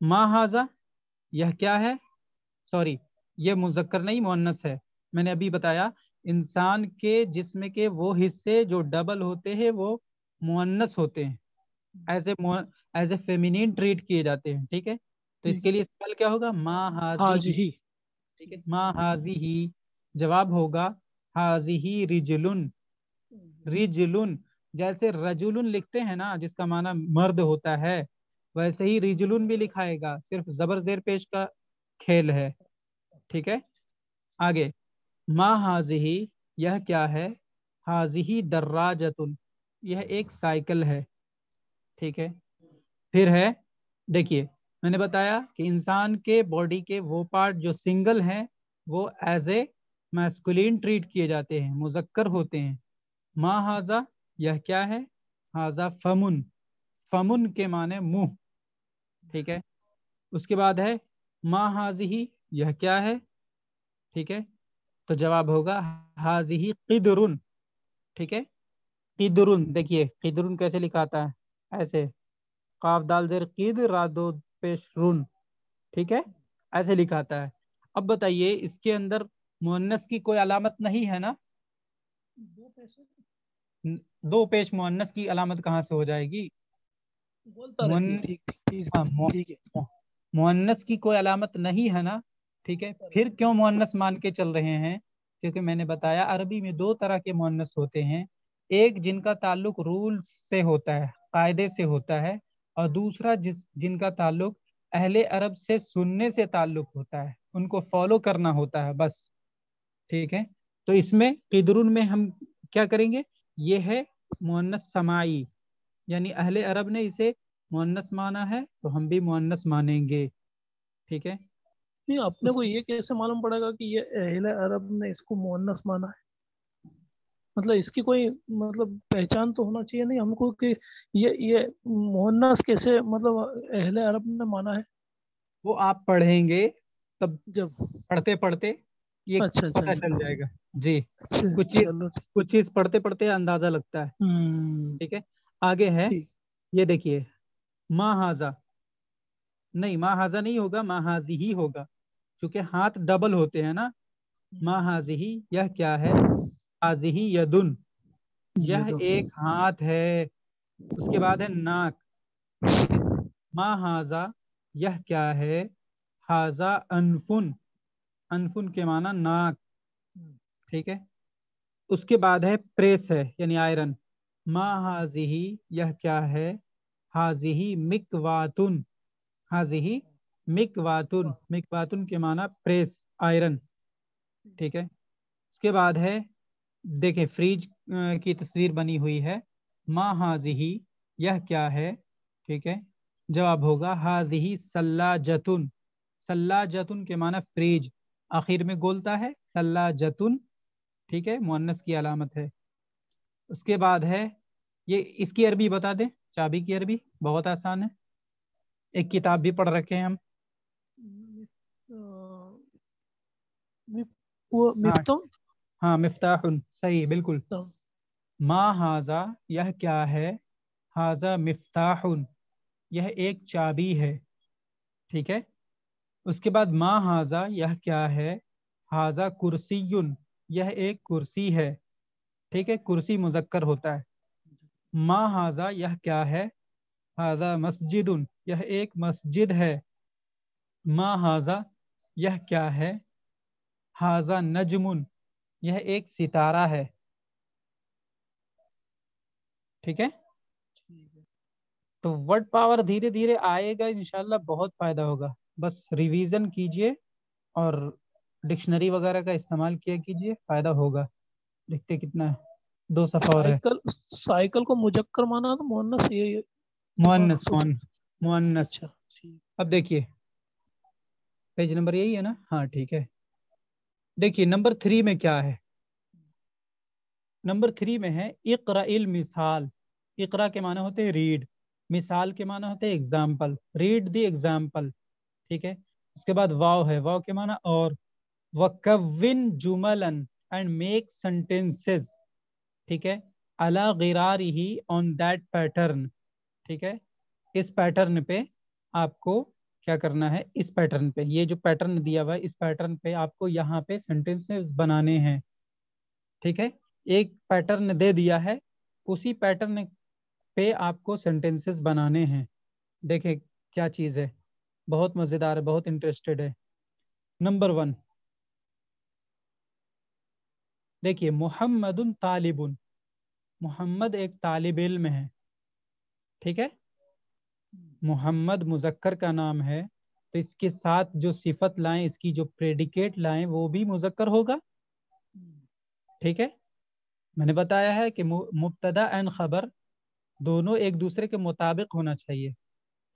माँ हाजा यह क्या है? सॉरी यह मुजक्कर नहीं मुअन्नस है। मैंने अभी बताया इंसान के जिस्म के वो हिस्से जो डबल होते हैं वो मुन्नस होते हैं। As a as a feminine treat किए जाते हैं ठीक है? तो इसके लिए स्पेल क्या होगा? माँ हाजी हाजी ही। ठीक है माँ हाजी ही। जवाब होगा हाजी ही रिजलुन। रिजलुन जैसे रजुलुन लिखते हैं ना जिसका माना मर्द होता है। वैसे ही रिजलुन भी लिखाएगा, सिर्फ़ जबर जेर पेश का खेल है। ठीक है? आगे, माँ हाजिही, यह क्या है? हाजिही दर्राजतुन, यह एक साइकिल है। ठीक है? फिर है, देखिए, मैंने बताया कि इंसान के बॉडी के वो पार्ट जो सिंगल हैं, वो एज ए मैस्कुलिन ट्रीट किए जाते हैं, मुजक्कर होते हैं। माँ हाजा, यह क्या है? हाजा फमुन फमुन के माने मुँह। ठीक है? उसके बाद है माँ हाजिही यह क्या है? ठीक है? तो जवाब होगा हाजिही किदरुन ठीक है? किदरुन देखिए किदरुन कैसे लिखाता है? ऐसे काफ दाल जेर किद रादो पेश रुन ठीक है? ऐसे लिखाता है। अब बताइए इसके अंदर मुअन्नस की कोई अलामत नहीं है ना दो पेश मुअन्नस की अलामत कहाँ से हो जाएगी? रहती है। की कोई अलामत नहीं है ना? ठीक है, फिर क्यों मुअन्नस मान के चल रहे हैं? क्योंकि मैंने बताया, अरबी में दो तरह के मुअन्नस होते हैं। एक जिनका ताल्लुक रूल से होता है, कायदे से होता है, और दूसरा जिस, जिनका ताल्लुक अहले अरब से सुनने से ताल्लुक होता है। उनको फॉलो करना होता है, बस। ठीक है? तो इसमें, किदरुन में हम क्या करेंगे? ये है मुअन्नस समाई। यानी अहले अरब ने इसे मुन्नस माना है तो हम भी मुन्नस मानेंगे। ठीक है? नहीं अपने को ये कैसे मालूम पड़ेगा कि ये अहले अरब ने इसको मुन्नस माना है? मतलब इसकी कोई मतलब पहचान तो होना चाहिए नहीं हमको कि ये ये मुअन्नस कैसे मतलब अहले अरब ने माना है? वो आप पढ़ेंगे तब जब पढ़ते पढ़ते ये अच्छा अच्छा चल जाएगा। जी। अच्छा कुछ चीज- कुछ चीज़ पढ़ते पढ़ते अंदाज़ा लगता है। हम्म। ठीक है? आगे है। ये देखिए महाजा। नहीं महाजा नहीं होगा महाजी ही होगा। क्योंकि हाथ डबल होते हैं ना। महाजी ही यह क्या है? हाजी ही यदुन। यह एक हाथ है। उसके बाद है नाक। महाजा यह क्या है? हाजा अनफुन। अनफुन के माना नाक। ठीक है? उसके बाद है प्रेस है यानी आयरन। मा हाजिही, यह क्या है? हाजिही मिकवातुन। हाजिही मिकवातुन। मिकवातुन के माना प्रेस, आयरन। ठीक है? उसके बाद है, देखें, फ्रिज की तस्वीर बनी हुई है। माँ हाजिही, यह क्या है? ठीक है? जवाब होगा हादिही सल्ला जतुन सल्ला जतुन के माना फ्रिज। आखिर में गोलता है सल्ला जतुन ठीक है? मुन्नस की अलामत है। उसके बाद है ये इसकी अरबी बता दें चाबी की अरबी बहुत आसान है। एक किताब भी पढ़ रखे हैं हम। हाँ, हाँ मिफ्ताहुन सही बिल्कुल। मा हाजा यह क्या है? हाजा मिफ्ताहुन यह एक चाबी है ठीक है? उसके बाद मा हाजा यह क्या है? हाजा कुर्सीयुन यह एक कुर्सी है ठीक है? कुर्सी मुजक्कर होता है। मा हाजा यह क्या है? हाजा मस्जिद यह एक मस्जिद है। मा हाजा यह क्या है? हाजा नजमुन यह एक सितारा है। ठीक है? तो वर्ड पावर धीरे धीरे आएगा इनशाला बहुत फ़ायदा होगा। बस रिवीजन कीजिए और डिक्शनरी वगैरह का इस्तेमाल किया कीजिए फ़ायदा होगा। देखते कितना है दो सफ़ा और है। साइकिल को मुजक्कर माना तो मोहन्नस ये मोहन्नस मोहन्नस। अच्छा अब देखिए पेज नंबर यही है ना? हाँ ठीक है। देखिए नंबर थ्री में क्या है? नंबर थ्री में है इकरा इल मिसाल। इकरा के माने होते हैं रीड। मिसाल के माना होते हैं एग्ज़ाम्पल। रीड दी एग्ज़ाम्पल ठीक है? उसके बाद वाव है। वाव के माना और। वकविन जुमलन एंड मेक सेंटेंसेस। ठीक है? अला गिरार ही ऑन दैट पैटर्न ठीक है? इस पैटर्न पे आपको क्या करना है? इस पैटर्न पे। ये जो पैटर्न दिया हुआ है, इस पैटर्न पे आपको यहाँ पे सेंटेंसेस बनाने हैं। ठीक है? एक पैटर्न दे दिया है, उसी पैटर्न पे आपको सेंटेंसेस बनाने हैं। देखें क्या चीज़ है। बहुत मज़ेदार है, बहुत इंटरेस्टेड है। नंबर वन देखिए मोहम्मद तालिबुन। मोहम्मद एक तालिब इल्म है, ठीक है? मोहम्मद मुजक्कर का नाम है तो इसके साथ जो सिफत लाएँ, इसकी जो प्रेडिकेट लाएँ, वो भी मुजक्कर होगा। ठीक है? मैंने बताया है कि मुबतदा एंड खबर दोनों एक दूसरे के मुताबिक होना चाहिए,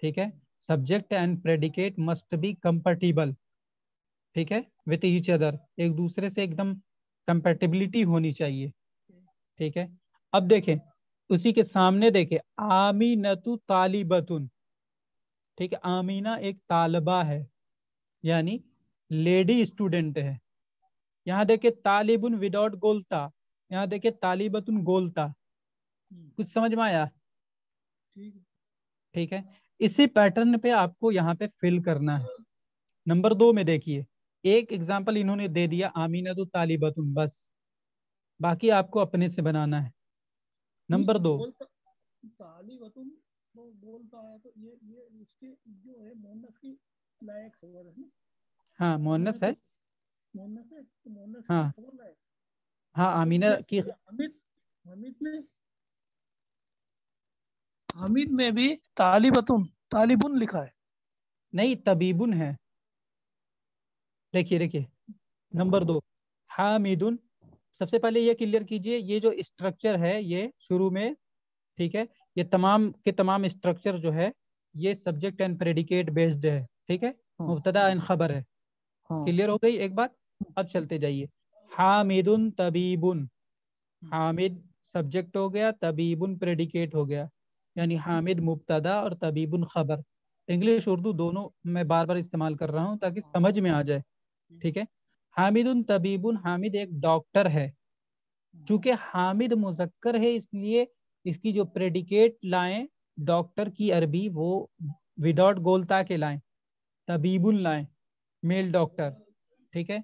ठीक है? Subject and predicate must be compatible ठीक है? विथ ईच अदर एक दूसरे से एकदम कंपेटिबिलिटी होनी चाहिए। ठीक है? अब देखें उसी के सामने देखें आमीनतु तालिबतुन। ठीक है आमीना एक तालबा है यानी लेडी स्टूडेंट है। यहाँ देखे तालिबुन विदाउट गोलता। यहाँ देखे तालिबतुन गोलता। कुछ समझ में आया? ठीक है? इसी पैटर्न पे आपको यहाँ पे फिल करना है। नंबर दो में देखिए। एक एग्ज़ाम्पल इन्होंने दे दिया आमीना तो तालिबतुन बस। बाकी आपको अपने से बनाना है। नंबर दो। तो है तो है मोहनस खबर है हाँ है है। तो आमीना की हमिद हमिद ने हामिद में भी तालिबतुन तालिबुन लिखा है। नहीं तबीबुन है। देखिए देखिए नंबर दो हामिदुन सबसे पहले ये क्लियर कीजिए ये जो स्ट्रक्चर है ये शुरू में ठीक है ये तमाम के तमाम स्ट्रक्चर जो है ये सब्जेक्ट एंड प्रेडिकेट बेस्ड है ठीक है हाँ। मुबतदा एंड खबर है। क्लियर हाँ। हो गई एक बात? अब चलते जाइए। हामिदुन तबीबुन हामिद सब्जेक्ट हो गया तबीबुन प्रेडिकेट हो गया यानी हामिद मुबतदा और तबीबुन खबर। इंग्लिश उर्दू दोनों मैं बार बार इस्तेमाल कर रहा हूँ ताकि समझ में आ जाए। ठीक है? हामिद उन तबीबुन, हामिद एक डॉक्टर है। चूँकि हामिद मुजक्कर है, इसलिए इसकी जो प्रेडिकेट लाएँ, डॉक्टर की अरबी, वो विदाउट गोलता के लाएँ, तबीबुन लाएँ मेल डॉक्टर ठीक है?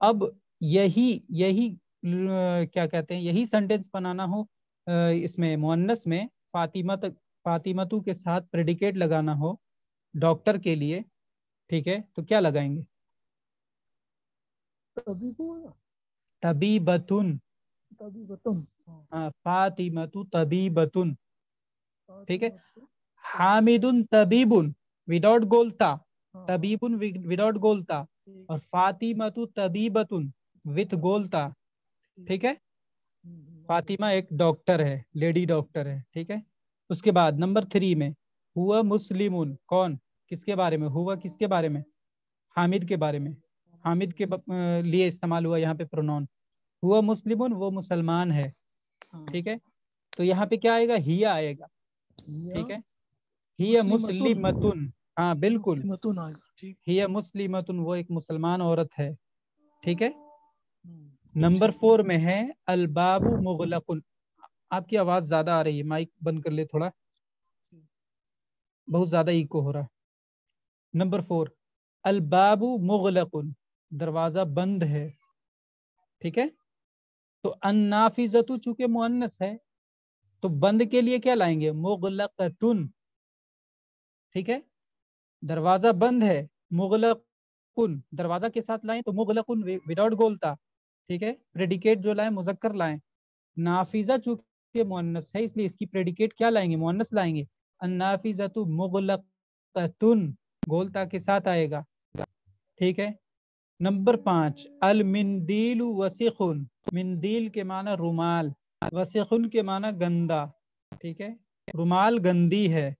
अब यही यही क्या कहते हैं, यही सेंटेंस बनाना हो इसमें मुन्नस में, फातिमा तक फातिमतु के साथ प्रेडिकेट लगाना हो, डॉक्टर के लिए, ठीक है? तो क्या लगाएँगे? तबीबतुन। तबीबतुन हाँ। फातिमतु तबीबतुन। ठीक है? हामिदुन तबीबुन विदाउट गोलता। हाँ। तबीबुन विदाउट गोलता। और फातिमतु तबीबतुन विथ गोलता। ठीक। है? फातिमा एक डॉक्टर है लेडी डॉक्टर है ठीक है? उसके बाद नंबर थ्री में हुआ मुस्लिमुन कौन? किसके बारे में? हुआ किसके बारे में? हामिद के बारे में। हामिद के लिए इस्तेमाल हुआ यहाँ पे प्रोनाउन हुआ मुस्लिम वो मुसलमान है। हाँ। ठीक है? तो यहाँ पे क्या आएगा? हिया आएगा। ठीक है? हिया मुस्लिमतुन। हाँ बिल्कुल। हिया मुस्लिमतुन वो एक मुसलमान औरत है। ठीक है? हम्म। नंबर फोर में है अलबाबू मुगलकुन आपकी आवाज़ ज़्यादा आ रही है माइक बंद कर ले थोड़ा। बहुत ज़्यादा इको हो रहा है। नंबर फोर अलबाबू मुगलकुन दरवाज़ा बंद है, ठीक है? तो अन्नाफिजतु चूँकि मुअन्नस है तो बंद के लिए क्या लाएँगे? मुगलकतुन, ठीक है? दरवाज़ा बंद है, मुगलकुन, दरवाज़ा के साथ लाएँ तो मुगलकुन विदाउट गोलता, ठीक है? प्रेडिकेट जो लाएँ, मुजक्कर लाएँ। नाफिजा चूँकि मुअन्नस है, इसलिए इसकी प्रेडिकेट क्या लाएँगे? मुअन्नस लाएँगे। अन्नाफिजतु मुगलकतुन, गोलता के साथ आएगा, ठीक है? नंबर पाँच, अल मिंदील वसीखुन। मिंदील के माना रुमाल, वसीखुन के माना गंदा, ठीक है? रुमाल गंदी है,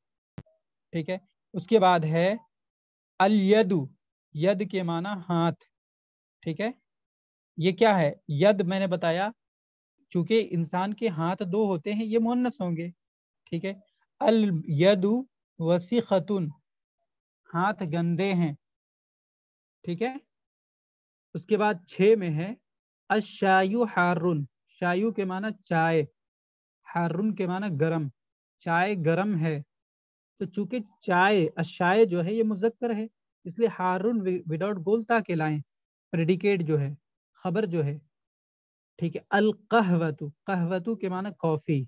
ठीक है? उसके बाद है, अल यदु, यद के माना हाथ, ठीक है? ये क्या है? यद मैंने बताया, चूँकि इंसान के हाथ दो होते हैं, ये मुन्नस होंगे, ठीक है? अल यदु वसीखतुन, हाथ गंदे हैं, ठीक है? उसके बाद छ में है, अशायु हारुन। शायु के माना चाय, हारुन के माना गरम। चाय गरम है तो चूँकि चाय, अशाय जो है, ये मुजक्कर है, इसलिए हारुन विदाउट गोलता के लाए। प्रेडिकेट जो है, खबर जो है, ठीक है अल कहवतु के माना कॉफ़ी।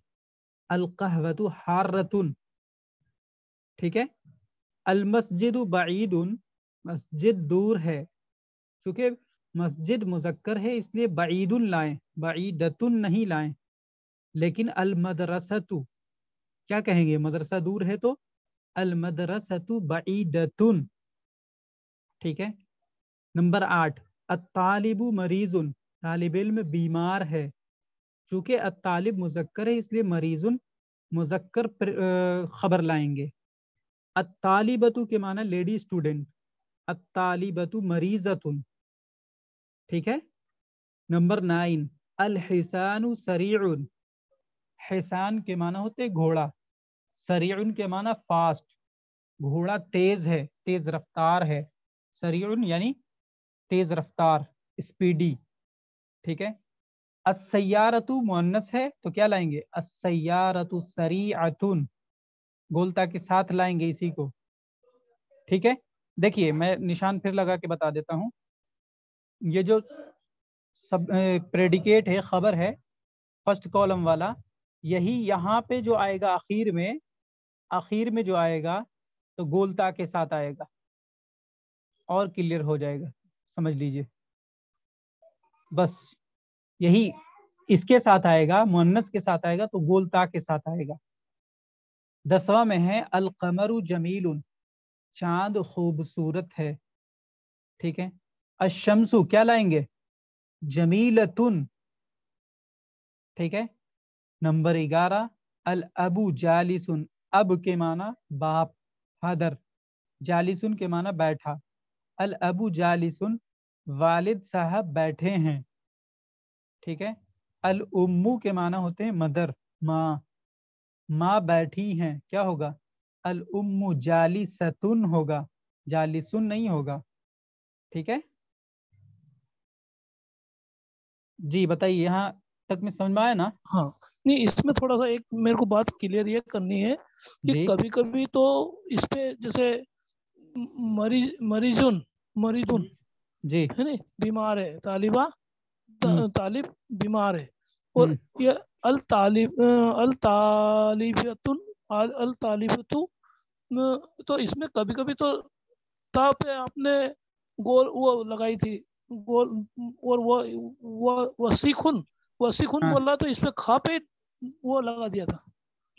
अल कहवतु हारतुन, ठीक है? अल मस्जिद बईदुन। मस्जिद दूर है क्योंकि मस्जिद मुजक्कर है, इसलिए बईदुल लाएँ, बईदतुन नहीं लाएँ। लेकिन अल मदरसतु क्या कहेंगे? मदरसा दूर है तो? अल मदरसतु बईदतुन। ठीक है? नंबर आठ अतालिबु मरीजुन। तालिब इल्म बीमार है। चूँकि अतालिब मुजक्कर है, इसलिए मरीजुन मुजक्कर खबर लाएँगे। अतालिबतु के माना लेडी स्टूडेंट। अतालिबतु मरीजतुन। ठीक है? नंबर नाइन अल हिसानु सरीउन हिसान के माना होते घोड़ा। सरीउन के माना फास्ट घोड़ा तेज है, तेज रफ्तार है। सरीउन यानी तेज रफ्तार स्पीडी ठीक है? असैयारतु मुन्नस है तो क्या लाएँगे? असैयारतु सरीअतुन गोलता के साथ लाएँगे इसी को। ठीक है? देखिए, मैं निशान फिर लगा के बता देता हूँ। ये जो सब प्रेडिकेट है, खबर है फ़र्स्ट कॉलम वाला, यही यहाँ पे जो आएगा आखिर में आखिर में जो आएगा तो गोलता के साथ आएगा। और क्लियर हो जाएगा, समझ लीजिए। बस, यही इसके साथ आएगा, मुन्नस के साथ आएगा तो गोलता के साथ आएगा। दसवा में है, अलकमरु जमील चाँद खूबसूरत है, ठीक है? अशमसु, क्या लाएँगे? जमीलतुन। ठीक है? नंबर ग्यारह, अल अबू जालिसुन। अब के माना बाप, फादर। जालिसुन के माना बैठा। अल अबू जालिसुन, वालिद साहब बैठे हैं। ठीक है? अल उम्मू के माना होते हैं मदर, माँ। माँ बैठी हैं, क्या होगा? अल उम्मू जाली सतुन होगा। जालिसुन नहीं होगा। ठीक है? जी बताइए। यहाँ तक में समझ में आया ना? हाँ। नहीं इसमें थोड़ा सा एक मेरे को बात क्लियर ये करनी है कि कभी कभी तो इस पे जैसे मरीज़ मरीजुन मरीजुन जी। है नहीं? बीमार है तालिबा हम्म। तालिब बीमार है। और हम्म। ये अल तालिब अल तालिबतुन अल तालिबतु तो इसमें कभी कभी तो ता पे आपने गोल वो लगाई थी गोल और वो वो वसीखुन वसीखुन हाँ। बोल रहा तो इसमें खा पे वो लगा दिया था।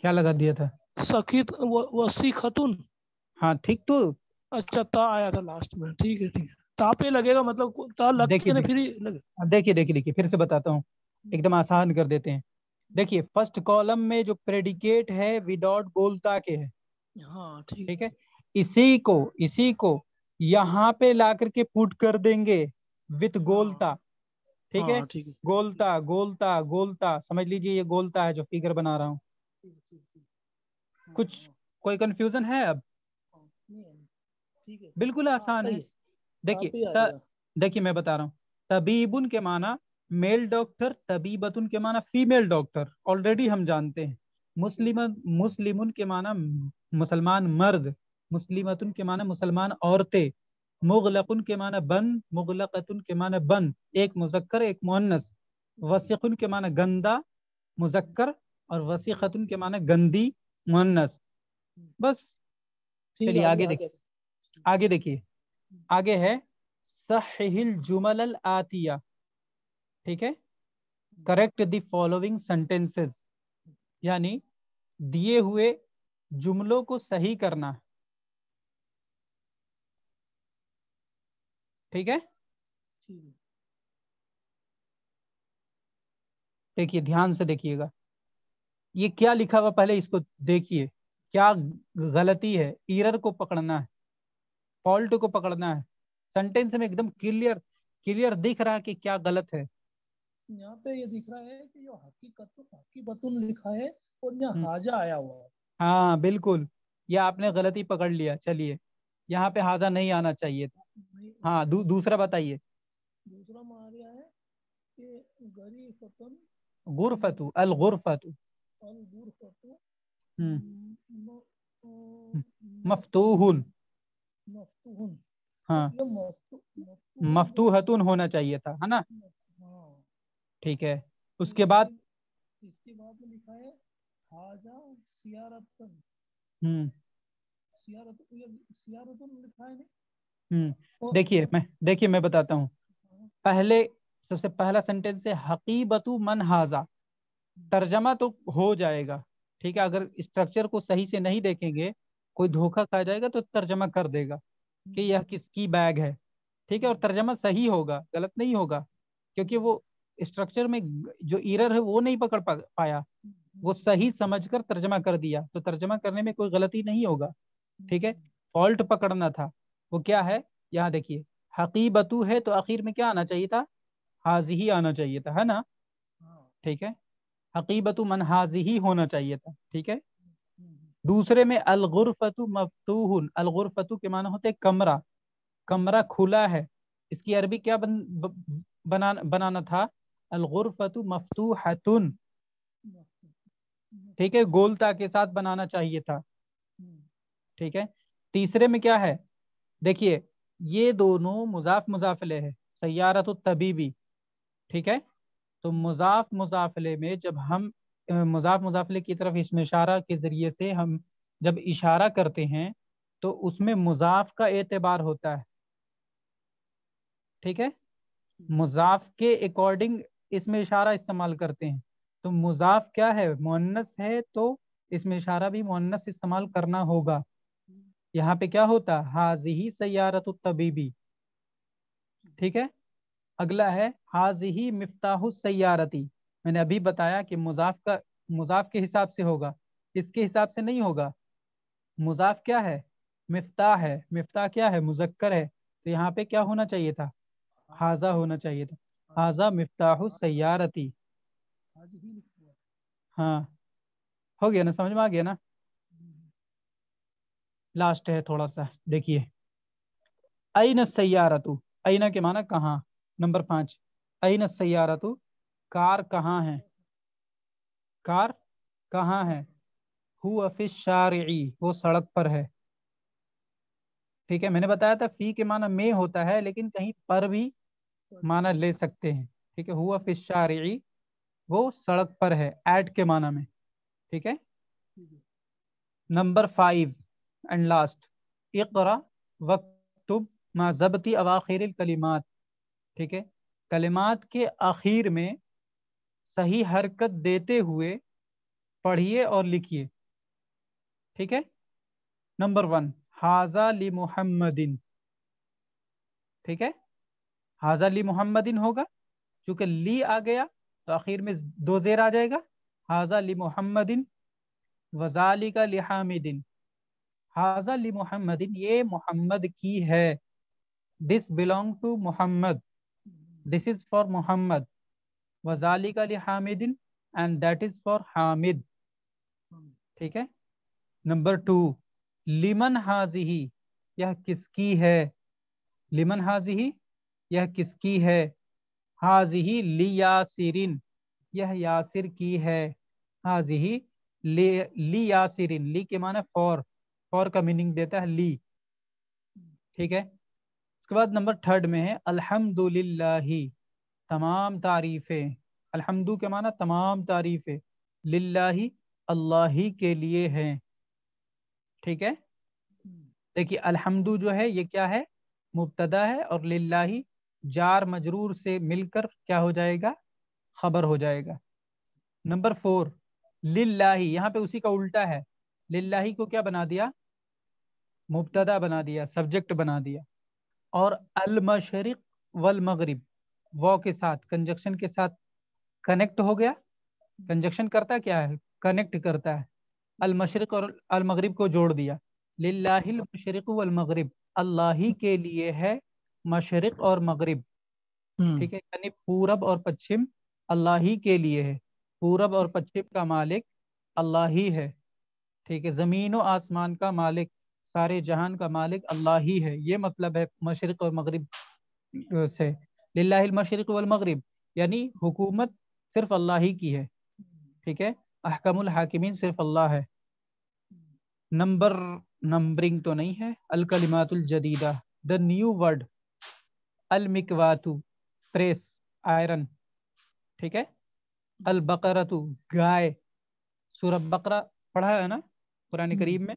क्या लगा दिया था? सखीत वसी खतुन हाँ ठीक तो। अच्छा ता आया था लास्ट में। ठीक है ठीक है। ता पे लगेगा मतलब ता लग देखिए फिर देखिए देखिए देखिए फिर से बताता हूँ। एकदम आसान कर देते हैं। देखिए फ़र्स्ट कॉलम में जो प्रेडिकेट है विदाउट गोलता के है। हाँ ठीक ठीक है? इसी को इसी को यहाँ पे ला करके पुट कर देंगे। विथ गोलता ठीक है? हाँ, ठीक है। गोलता गोलता गोलता समझ लीजिए ये गोलता है जो फिगर बना रहा हूँ। हाँ, कुछ कोई कंफ्यूजन है अब? बिल्कुल आसान है। देखिए। देखिए मैं बता रहा हूँ। तबीबुन के माना मेल डॉक्टर तबीबतुन के माना फीमेल डॉक्टर ऑलरेडी हम जानते हैं। मुस्लिम मुस्लिमुन के माना मुसलमान मर्द मुस्लिमतुन के माना मुसलमान औरतें। मुगलकुन के माना बंद मुगलकतुन के माना बंद एक मुजक्कर एक मुअन्नस। वसीकुन के माना गंदा मुजक्कर और वसीखतुन के माना गंदी मुअन्नस। बस चलिए आगे आगे देखिए। आगे देखिए। आगे है सहिल जुमल अल आतिया। ठीक है? करेक्ट द फॉलोइंग सेंटेंसेस यानी दिए हुए जुमलों को सही करना। ठीक है? देखिए ध्यान से देखिएगा। ये क्या लिखा हुआ पहले इसको देखिए। क्या गलती है? ईरर को पकड़ना है। फॉल्ट को पकड़ना है। सेंटेंस में एकदम क्लियर क्लियर दिख रहा है कि क्या गलत है। यहाँ पे ये दिख रहा है कि जो हकीकत हकीकतुन लिखा है और यहाँ हम्म। हाजा आया हुआ है। हाँ बिल्कुल। ये आपने गलती पकड़ लिया। चलिए यहाँ पे हाजा नहीं आना चाहिए था। हाँ दू, दूसरा बताइए। दूसरा मारिया है कि गुरफतु अल गुरफतु अल गुरफतु हम्म, म- मफ्तूहुन। मफ्तूहुन। हाँ। मफ्तूहतुन होना चाहिए था है ना? हाँ। ठीक है। उसके बाद? इसके बाद में लिखा है हाजा सियारतन। हम्म। सियारत ये सियारतन लिखा है नहीं देखिए मैं देखिए मैं बताता हूँ। हाँ, पहले सबसे पहला सेंटेंस है हकीबतु मन हाजा। तर्जमा तो हो जाएगा ठीक है? अगर स्ट्रक्चर को सही से नहीं देखेंगे कोई धोखा खा जाएगा तो तर्जमा कर देगा कि यह किसकी बैग है ठीक है? और तर्जमा सही होगा गलत नहीं होगा क्योंकि वो स्ट्रक्चर में जो ईरर है वो नहीं पकड़ पा, पाया। वो सही समझकर तर्जमा कर दिया तो तर्जमा करने में कोई गलती नहीं होगा ठीक है? फॉल्ट पकड़ना था। वो क्या है? यहाँ देखिए हकीबतु है तो आखिर में क्या आना चाहिए था? हाजी आना चाहिए था है ना? ठीक है? हकीबतु मन हाजी होना चाहिए था ठीक है? दूसरे में अलगुरफतु मफतूहुन अलगुरफतु के माना होते कमरा। कमरा खुला है इसकी अरबी क्या बन, ब, बना, बनाना था? अलगुरफतु मफतूहतुन। ठीक है? गोलता के साथ बनाना चाहिए था। ठीक है? तीसरे में क्या है? देखिए, ये दोनों मुजाफ मुजाफले है, सैयारत तबीबी, ठीक है? तो मुजाफ मुजाफले में जब हम मुजाफ मुजाफले की तरफ़ इसमें इशारा के ज़रिए से हम जब इशारा करते हैं तो उसमें मुजाफ का एतबार होता है। ठीक है? मुजाफ के अकॉर्डिंग इसमें इशारा इस्तेमाल करते हैं। तो मुजाफ क्या है? मुअन्नस है तो इसमें इशारा भी मुअन्नस इस्तेमाल करना होगा। यहाँ पे क्या होता? हाजिही सैयारत तबीबी। ठीक है? अगला है हाजिही मिफ्ताहु सैयारती। मैंने अभी बताया कि मुजाफ का मुजाफ के हिसाब से होगा। इसके हिसाब से नहीं होगा? मुजाफ क्या है? मिफ्ताह है। मिफ्ताह क्या है? मुजक्कर है। तो यहाँ पे क्या होना चाहिए था? हाजा होना चाहिए था। हाजा मिफ्ताहु सैयारती। ही। है। गया ना? समझ में आ गया ना? लास्ट है थोड़ा सा देखिए। अइन सैयारतु अइना के माना कहाँ? नंबर पाँच। अइन सैयारतु कार कहाँ है? कार कहाँ है? फ़िश वो सड़क पर है। ठीक है मैंने बताया था फ़ी के माना में होता है लेकिन कहीं पर भी माना ले सकते हैं। ठीक है हुआ फ़िश वो सड़क पर है एट के माना में। ठीक है? नंबर फाइव एंड लास्ट इकरा वक्तुब मा जबती अवाखिर कलिमात ठीक है? कलिमात के आखिर में सही हरकत देते हुए पढ़िए और लिखिए। ठीक है? नंबर वन हाजा ली मुहम्मदिन। ठीक है? हाजा ली मुहम्मदिन होगा। चूँकि ली आ गया तो आखिर में दो जेर आ जाएगा। हाजा ली मुहम्मदिन वजाली का लिहामिदिन हाजा ली मोहम्मद ये मोहम्मद की है। This belong to Mohammad this is for Mohammad वजालिका ली Hamidin and that is for Hamid ठीक है? नंबर टू लिमन हाजिही यह किसकी है? लिमन हाजिही यह किसकी है? हाजिही ली यासिरिन यह यासिर की है। हाजिही ली, यासिरिन ली के माने फॉर फॉर का मीनिंग देता है ली। ठीक है? उसके बाद नंबर थर्ड में है, अल्हम्दुलिल्लाही तमाम तारीफें। अल्हम्दु के माना तमाम तारीफें। लिल्लाही अल्लाह ही के लिए हैं। ठीक है? देखिए, अल्हम्दु जो है, ये क्या है? मुबतदा है और लिल्लाही जार मजरूर से मिलकर क्या हो जाएगा? खबर हो जाएगा। नंबर फोर लिल्लाही यहाँ पे उसी का उल्टा है। लिल्लाही को क्या बना दिया? मुबतदा बना दिया सब्जेक्ट बना दिया। और अल मशरिक वल मगरिब वो के साथ कंजक्शन के साथ कनेक्ट हो गया। कंजक्शन करता क्या है? कनेक्ट करता है। अल मशरक और अल मगरिब को जोड़ दिया। लिल्लाहिल मशरिक वल मगरिब अल्लाह ही के लिए है मशरक और मगरिब। ठीक है? यानी पूरब और पश्चिम अल्लाह ही के लिए है। पूरब और पश्चिम का मालिक अल्लाह ही है। ठीक है? ज़मीन व आसमान का मालिक सारे जहान का मालिक अल्लाह ही है। ये मतलब है मशरक और मगरिब से। लिल्लाहिल मशरक वल मगरिब यानी हुकूमत सिर्फ़ अल्लाह ही की है। ठीक है? अहकमुल हाकिमीन सिर्फ़ अल्लाह है। नंबर नंबरिंग तो नहीं है। अल कलिमातुल जदीदा द न्यू वर्ड अल मिकवातु प्रेस आयरन। ठीक है? अल बकरतु गाय। सूरह बकरा पढ़ा है ना? पुरानी करीब में?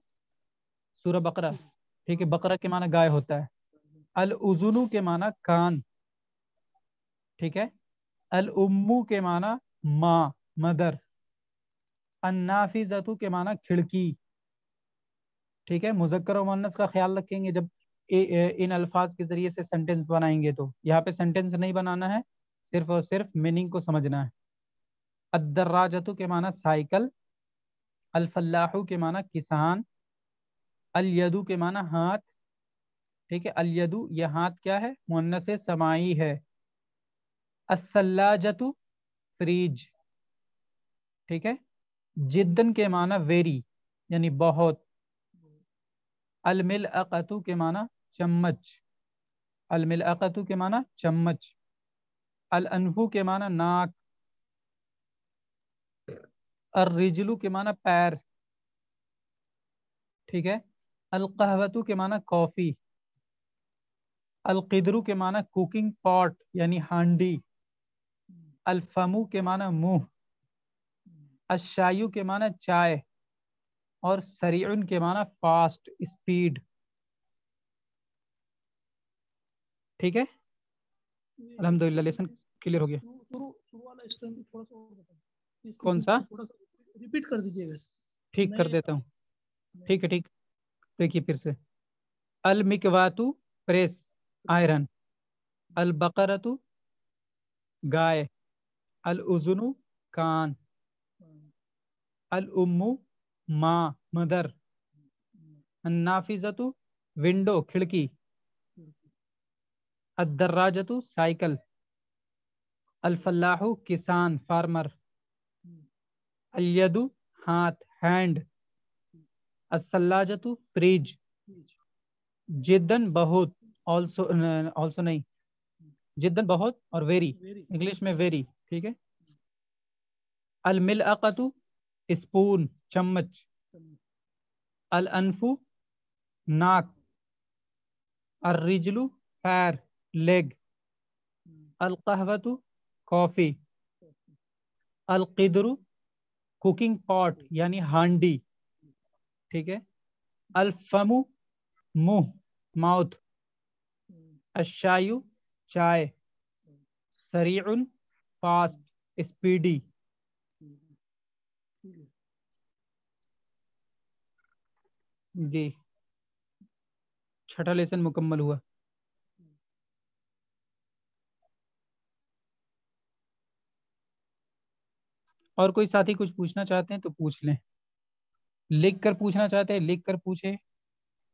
सूरह बकरा। ठीक है बकरा के माना गाय होता है। अल उजुनु के माना कान। ठीक है अल उम्मू के माना माँ मदर। अन्नाफिजतु के माना खिड़की। ठीक है मुजक्कर और मुन्नस का ख्याल रखेंगे जब ए, ए, इन अल्फाज के ज़रिए से सेंटेंस बनाएँगे तो। यहाँ पे सेंटेंस नहीं बनाना है सिर्फ़ और सिर्फ़ मीनिंग को समझना है। अदर्राजतु के माना साइकिल अल्फल्लाहु के माना किसान। अलयदु के माना हाथ, ठीक है, अलयदु, यह हाथ क्या है? मुन्नस समाई है। असल्लाजतु फ्रीज, ठीक है? जिद्दन के माना वेरी, यानी बहुत। अलमिल अकतु के माना चम्मच अलमिल अकतु के माना चम्मच। अल अनफू के माना नाक। और रिजलू के माना पैर, ठीक है? अलकहवतु के माना कॉफ़ी अलकिदरू के माना कुकिंग पॉट यानी हांडी अल्फमू के माना मुँह अशायु के माना चाय और सरीउन के माना फास्ट स्पीड ठीक है? अल्हम्दुलिल्लाह लेसन क्लियर हो गया। कौन सा? रिपीट कर दीजिएगा ठीक कर देता हूँ। ठीक है ठीक। देखिए फिर से। अल मिकवातु प्रेस, आयरन। अल बकरतु गाय। अल उजुनु कान। अल उम्मू माँ, मदर। अन्नाफिजतु विंडो, खिड़की। अदर्राजतु साइकिल। अल्फल्लाहु किसान, फार्मर। अयदु हाथ, हैंड। असल्लाजतु फ्रिज। जिद्दन बहुत ऑल्सो ऑल्सो नहीं। जिद्दन बहुत और वेरी। इंग्लिश में वेरी, ठीक है? अलमिल अकतु स्पून, चम्मच। अल अनफू नाक। अर्रिजलू पैर, लेग। अल कहवतु कॉफ़ी। अल किदरू कुकिंग पॉट, यानी हांडी। ठीक है? अल फमु मुँह माउथ अशायु चाय। सरीउन फास्ट स्पीडी। जी। छठा लेसन मुकम्मल हुआ। और कोई साथी कुछ पूछना चाहते हैं तो पूछ लें। लिख कर पूछना चाहते हैं लिख कर पूछे।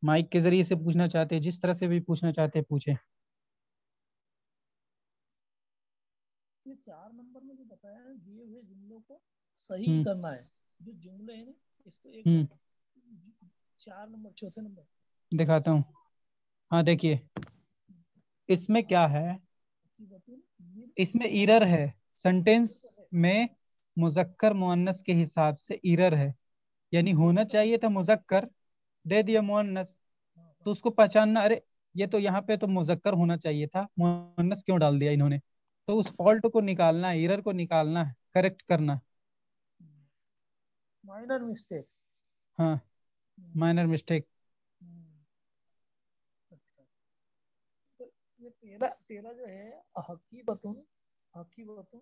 माइक के ज़रिए से पूछना चाहते हैं जिस तरह से भी पूछना चाहते हैं पूछे। ये चार नंबर में जो बताया है दिए हुए जुमलों को सही करना है। जो जुमले हैं ना इसको एक चार नंबर चौथे नंबर। दिखाता हूँ। हाँ देखिए। इसमें क्या है? इसमें इरर है। सेंटेंस में मुजक्कर मुअन्नस के हिसाब से इरर है। यानी होना चाहिए था मुजक्कर दे दिया मुअन्नस। तो उसको पहचानना अरे ये तो यहाँ पे तो मुजक्कर होना चाहिए था मुअन्नस क्यों डाल दिया इन्होंने? तो उस फॉल्ट को निकालना है को निकालना है करेक्ट करना माइनर मिस्टेक। हाँ माइनर मिस्टेक। तेरा तेरा जो है हकीबतुन हकीबतुन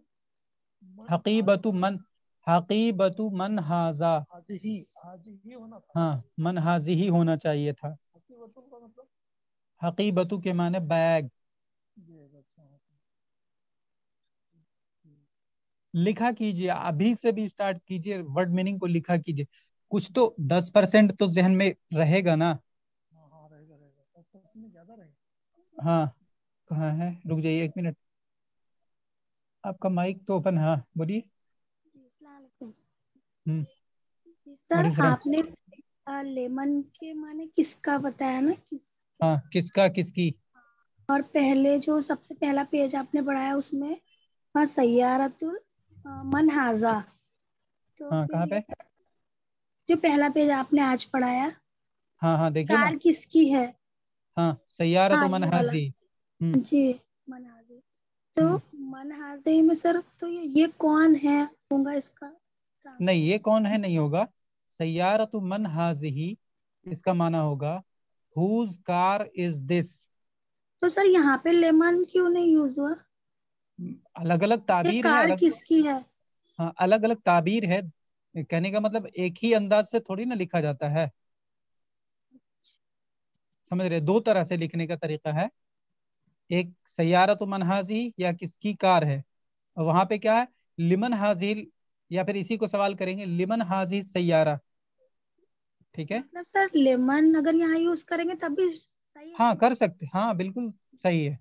हकीबतु मन। हकीबतु मन हाजा। हाँ मन हाजी ही होना चाहिए था। हकीबतुन का मतलब? हकीबतु के माने बैग। लिखा कीजिए अभी से भी स्टार्ट कीजिए वर्ड मीनिंग को लिखा कीजिए। कुछ तो दस परसेंट तो जहन में रहेगा ना। हाँ हाँ रहेगा हाँ कहाँ है? रुक जाइए एक मिनट। आपका माइक तो ओपन है हाँ, बोलिए। सर आपने लेमन के माने किसका बताया ना किस हाँ किसका किसकी? और पहले जो सबसे पहला पेज आपने पढ़ाया उसमें हाँ सैयारतुल मनहाजा। तो हाँ कहाँ पे? जो पहला पेज आपने आज पढ़ाया हाँ हाँ देखिए कार किसकी है? हाँ सैयारत हाँ, मनहाजी। हम्म। जी मनहाजी। तो हम्म। मनहाजी में सर तो ये ये कौन है? होगा इसका नहीं ये कौन है? नहीं होगा। सैयारत मनहाजी इसका माना होगा हुज कार इज़ दिस तो सर यहाँ पे लेमन क्यों नहीं यूज़ हुआ? अलग अलग ताबीर कार है अलग, किसकी है? हाँ अलग अलग ताबीर है। कहने का मतलब एक ही अंदाज से थोड़ी ना लिखा जाता है। समझ रहे दो तरह से लिखने का तरीका है। एक सैारत मनहाजी या किसकी कार है? वहाँ पे क्या है? लिमन हाजिल या फिर इसी को सवाल करेंगे लिमन हाजी सैारा ठीक है? मतलब सर लेमन अगर यहाँ यूज़ करेंगे तब भी सही है। हाँ कर सकते हाँ। बिल्कुल सही है।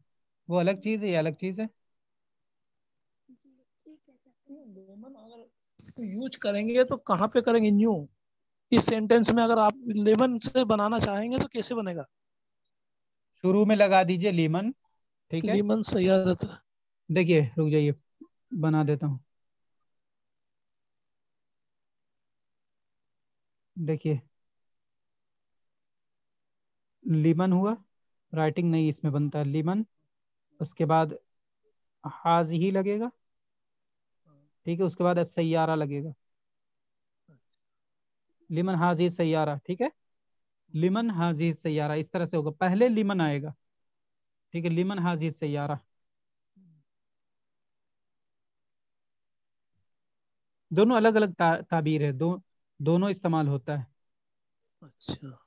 वो अलग चीज़ है ये अलग चीज़ है। लेमन अगर यूज़ करेंगे तो कहाँ पे करेंगे न्यू इस सेंटेंस में अगर आप लेमन से बनाना चाहेंगे तो कैसे बनेगा? शुरू में लगा दीजिए लेमन ठीक है? लेमन सही आ जाता देखिए रुक जाइए बना देता हूँ। देखिए। लिमन हुआ राइटिंग नहीं इसमें बनता है लीमन। उसके बाद हाज ही लगेगा ठीक है उसके बाद सैारा लगेगा। लिमन हाजी सैारा ठीक है? लिमन हाजी सैारा इस तरह से होगा। पहले लिमन आएगा ठीक है? लिमन हाजी सैारा दोनों अलग अलग ता, ताबीर है दो दोनों इस्तेमाल होता है। अच्छा।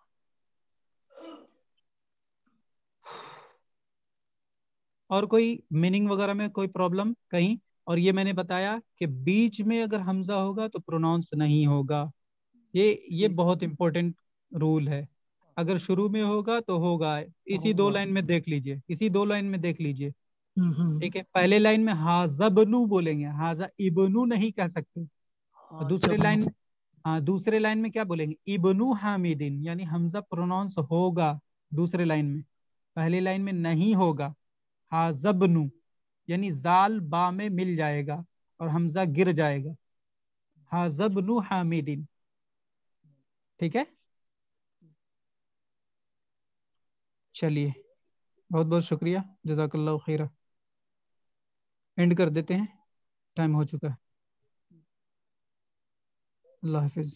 और कोई मीनिंग वगैरह में कोई प्रॉब्लम कहीं? और ये मैंने बताया कि बीच में अगर हमजा होगा तो प्रोनाउंस नहीं होगा। ये ये बहुत इंपॉर्टेंट रूल है। अगर शुरू में होगा तो होगा। इसी दो लाइन में देख लीजिए। इसी दो लाइन में देख लीजिए। हम्म, हम्म। ठीक है? पहले लाइन में हाजबनू बोलेंगे। हाजा इबनू नहीं कह सकते। दूसरे लाइन हाँ दूसरे लाइन में क्या बोलेंगे? इबनू हामिदिन, यानी हमजा प्रोनाउंस होगा दूसरे लाइन में। पहले लाइन में नहीं होगा। हाजबनू, यानी जाल बा में मिल जाएगा और हमजा गिर जाएगा। हाजबनु हामिदिन। ठीक है? चलिए बहुत बहुत शुक्रिया। जजाकल्ला खैरा। एंड कर देते हैं। टाइम हो चुका है। अल्लाह हाफिज़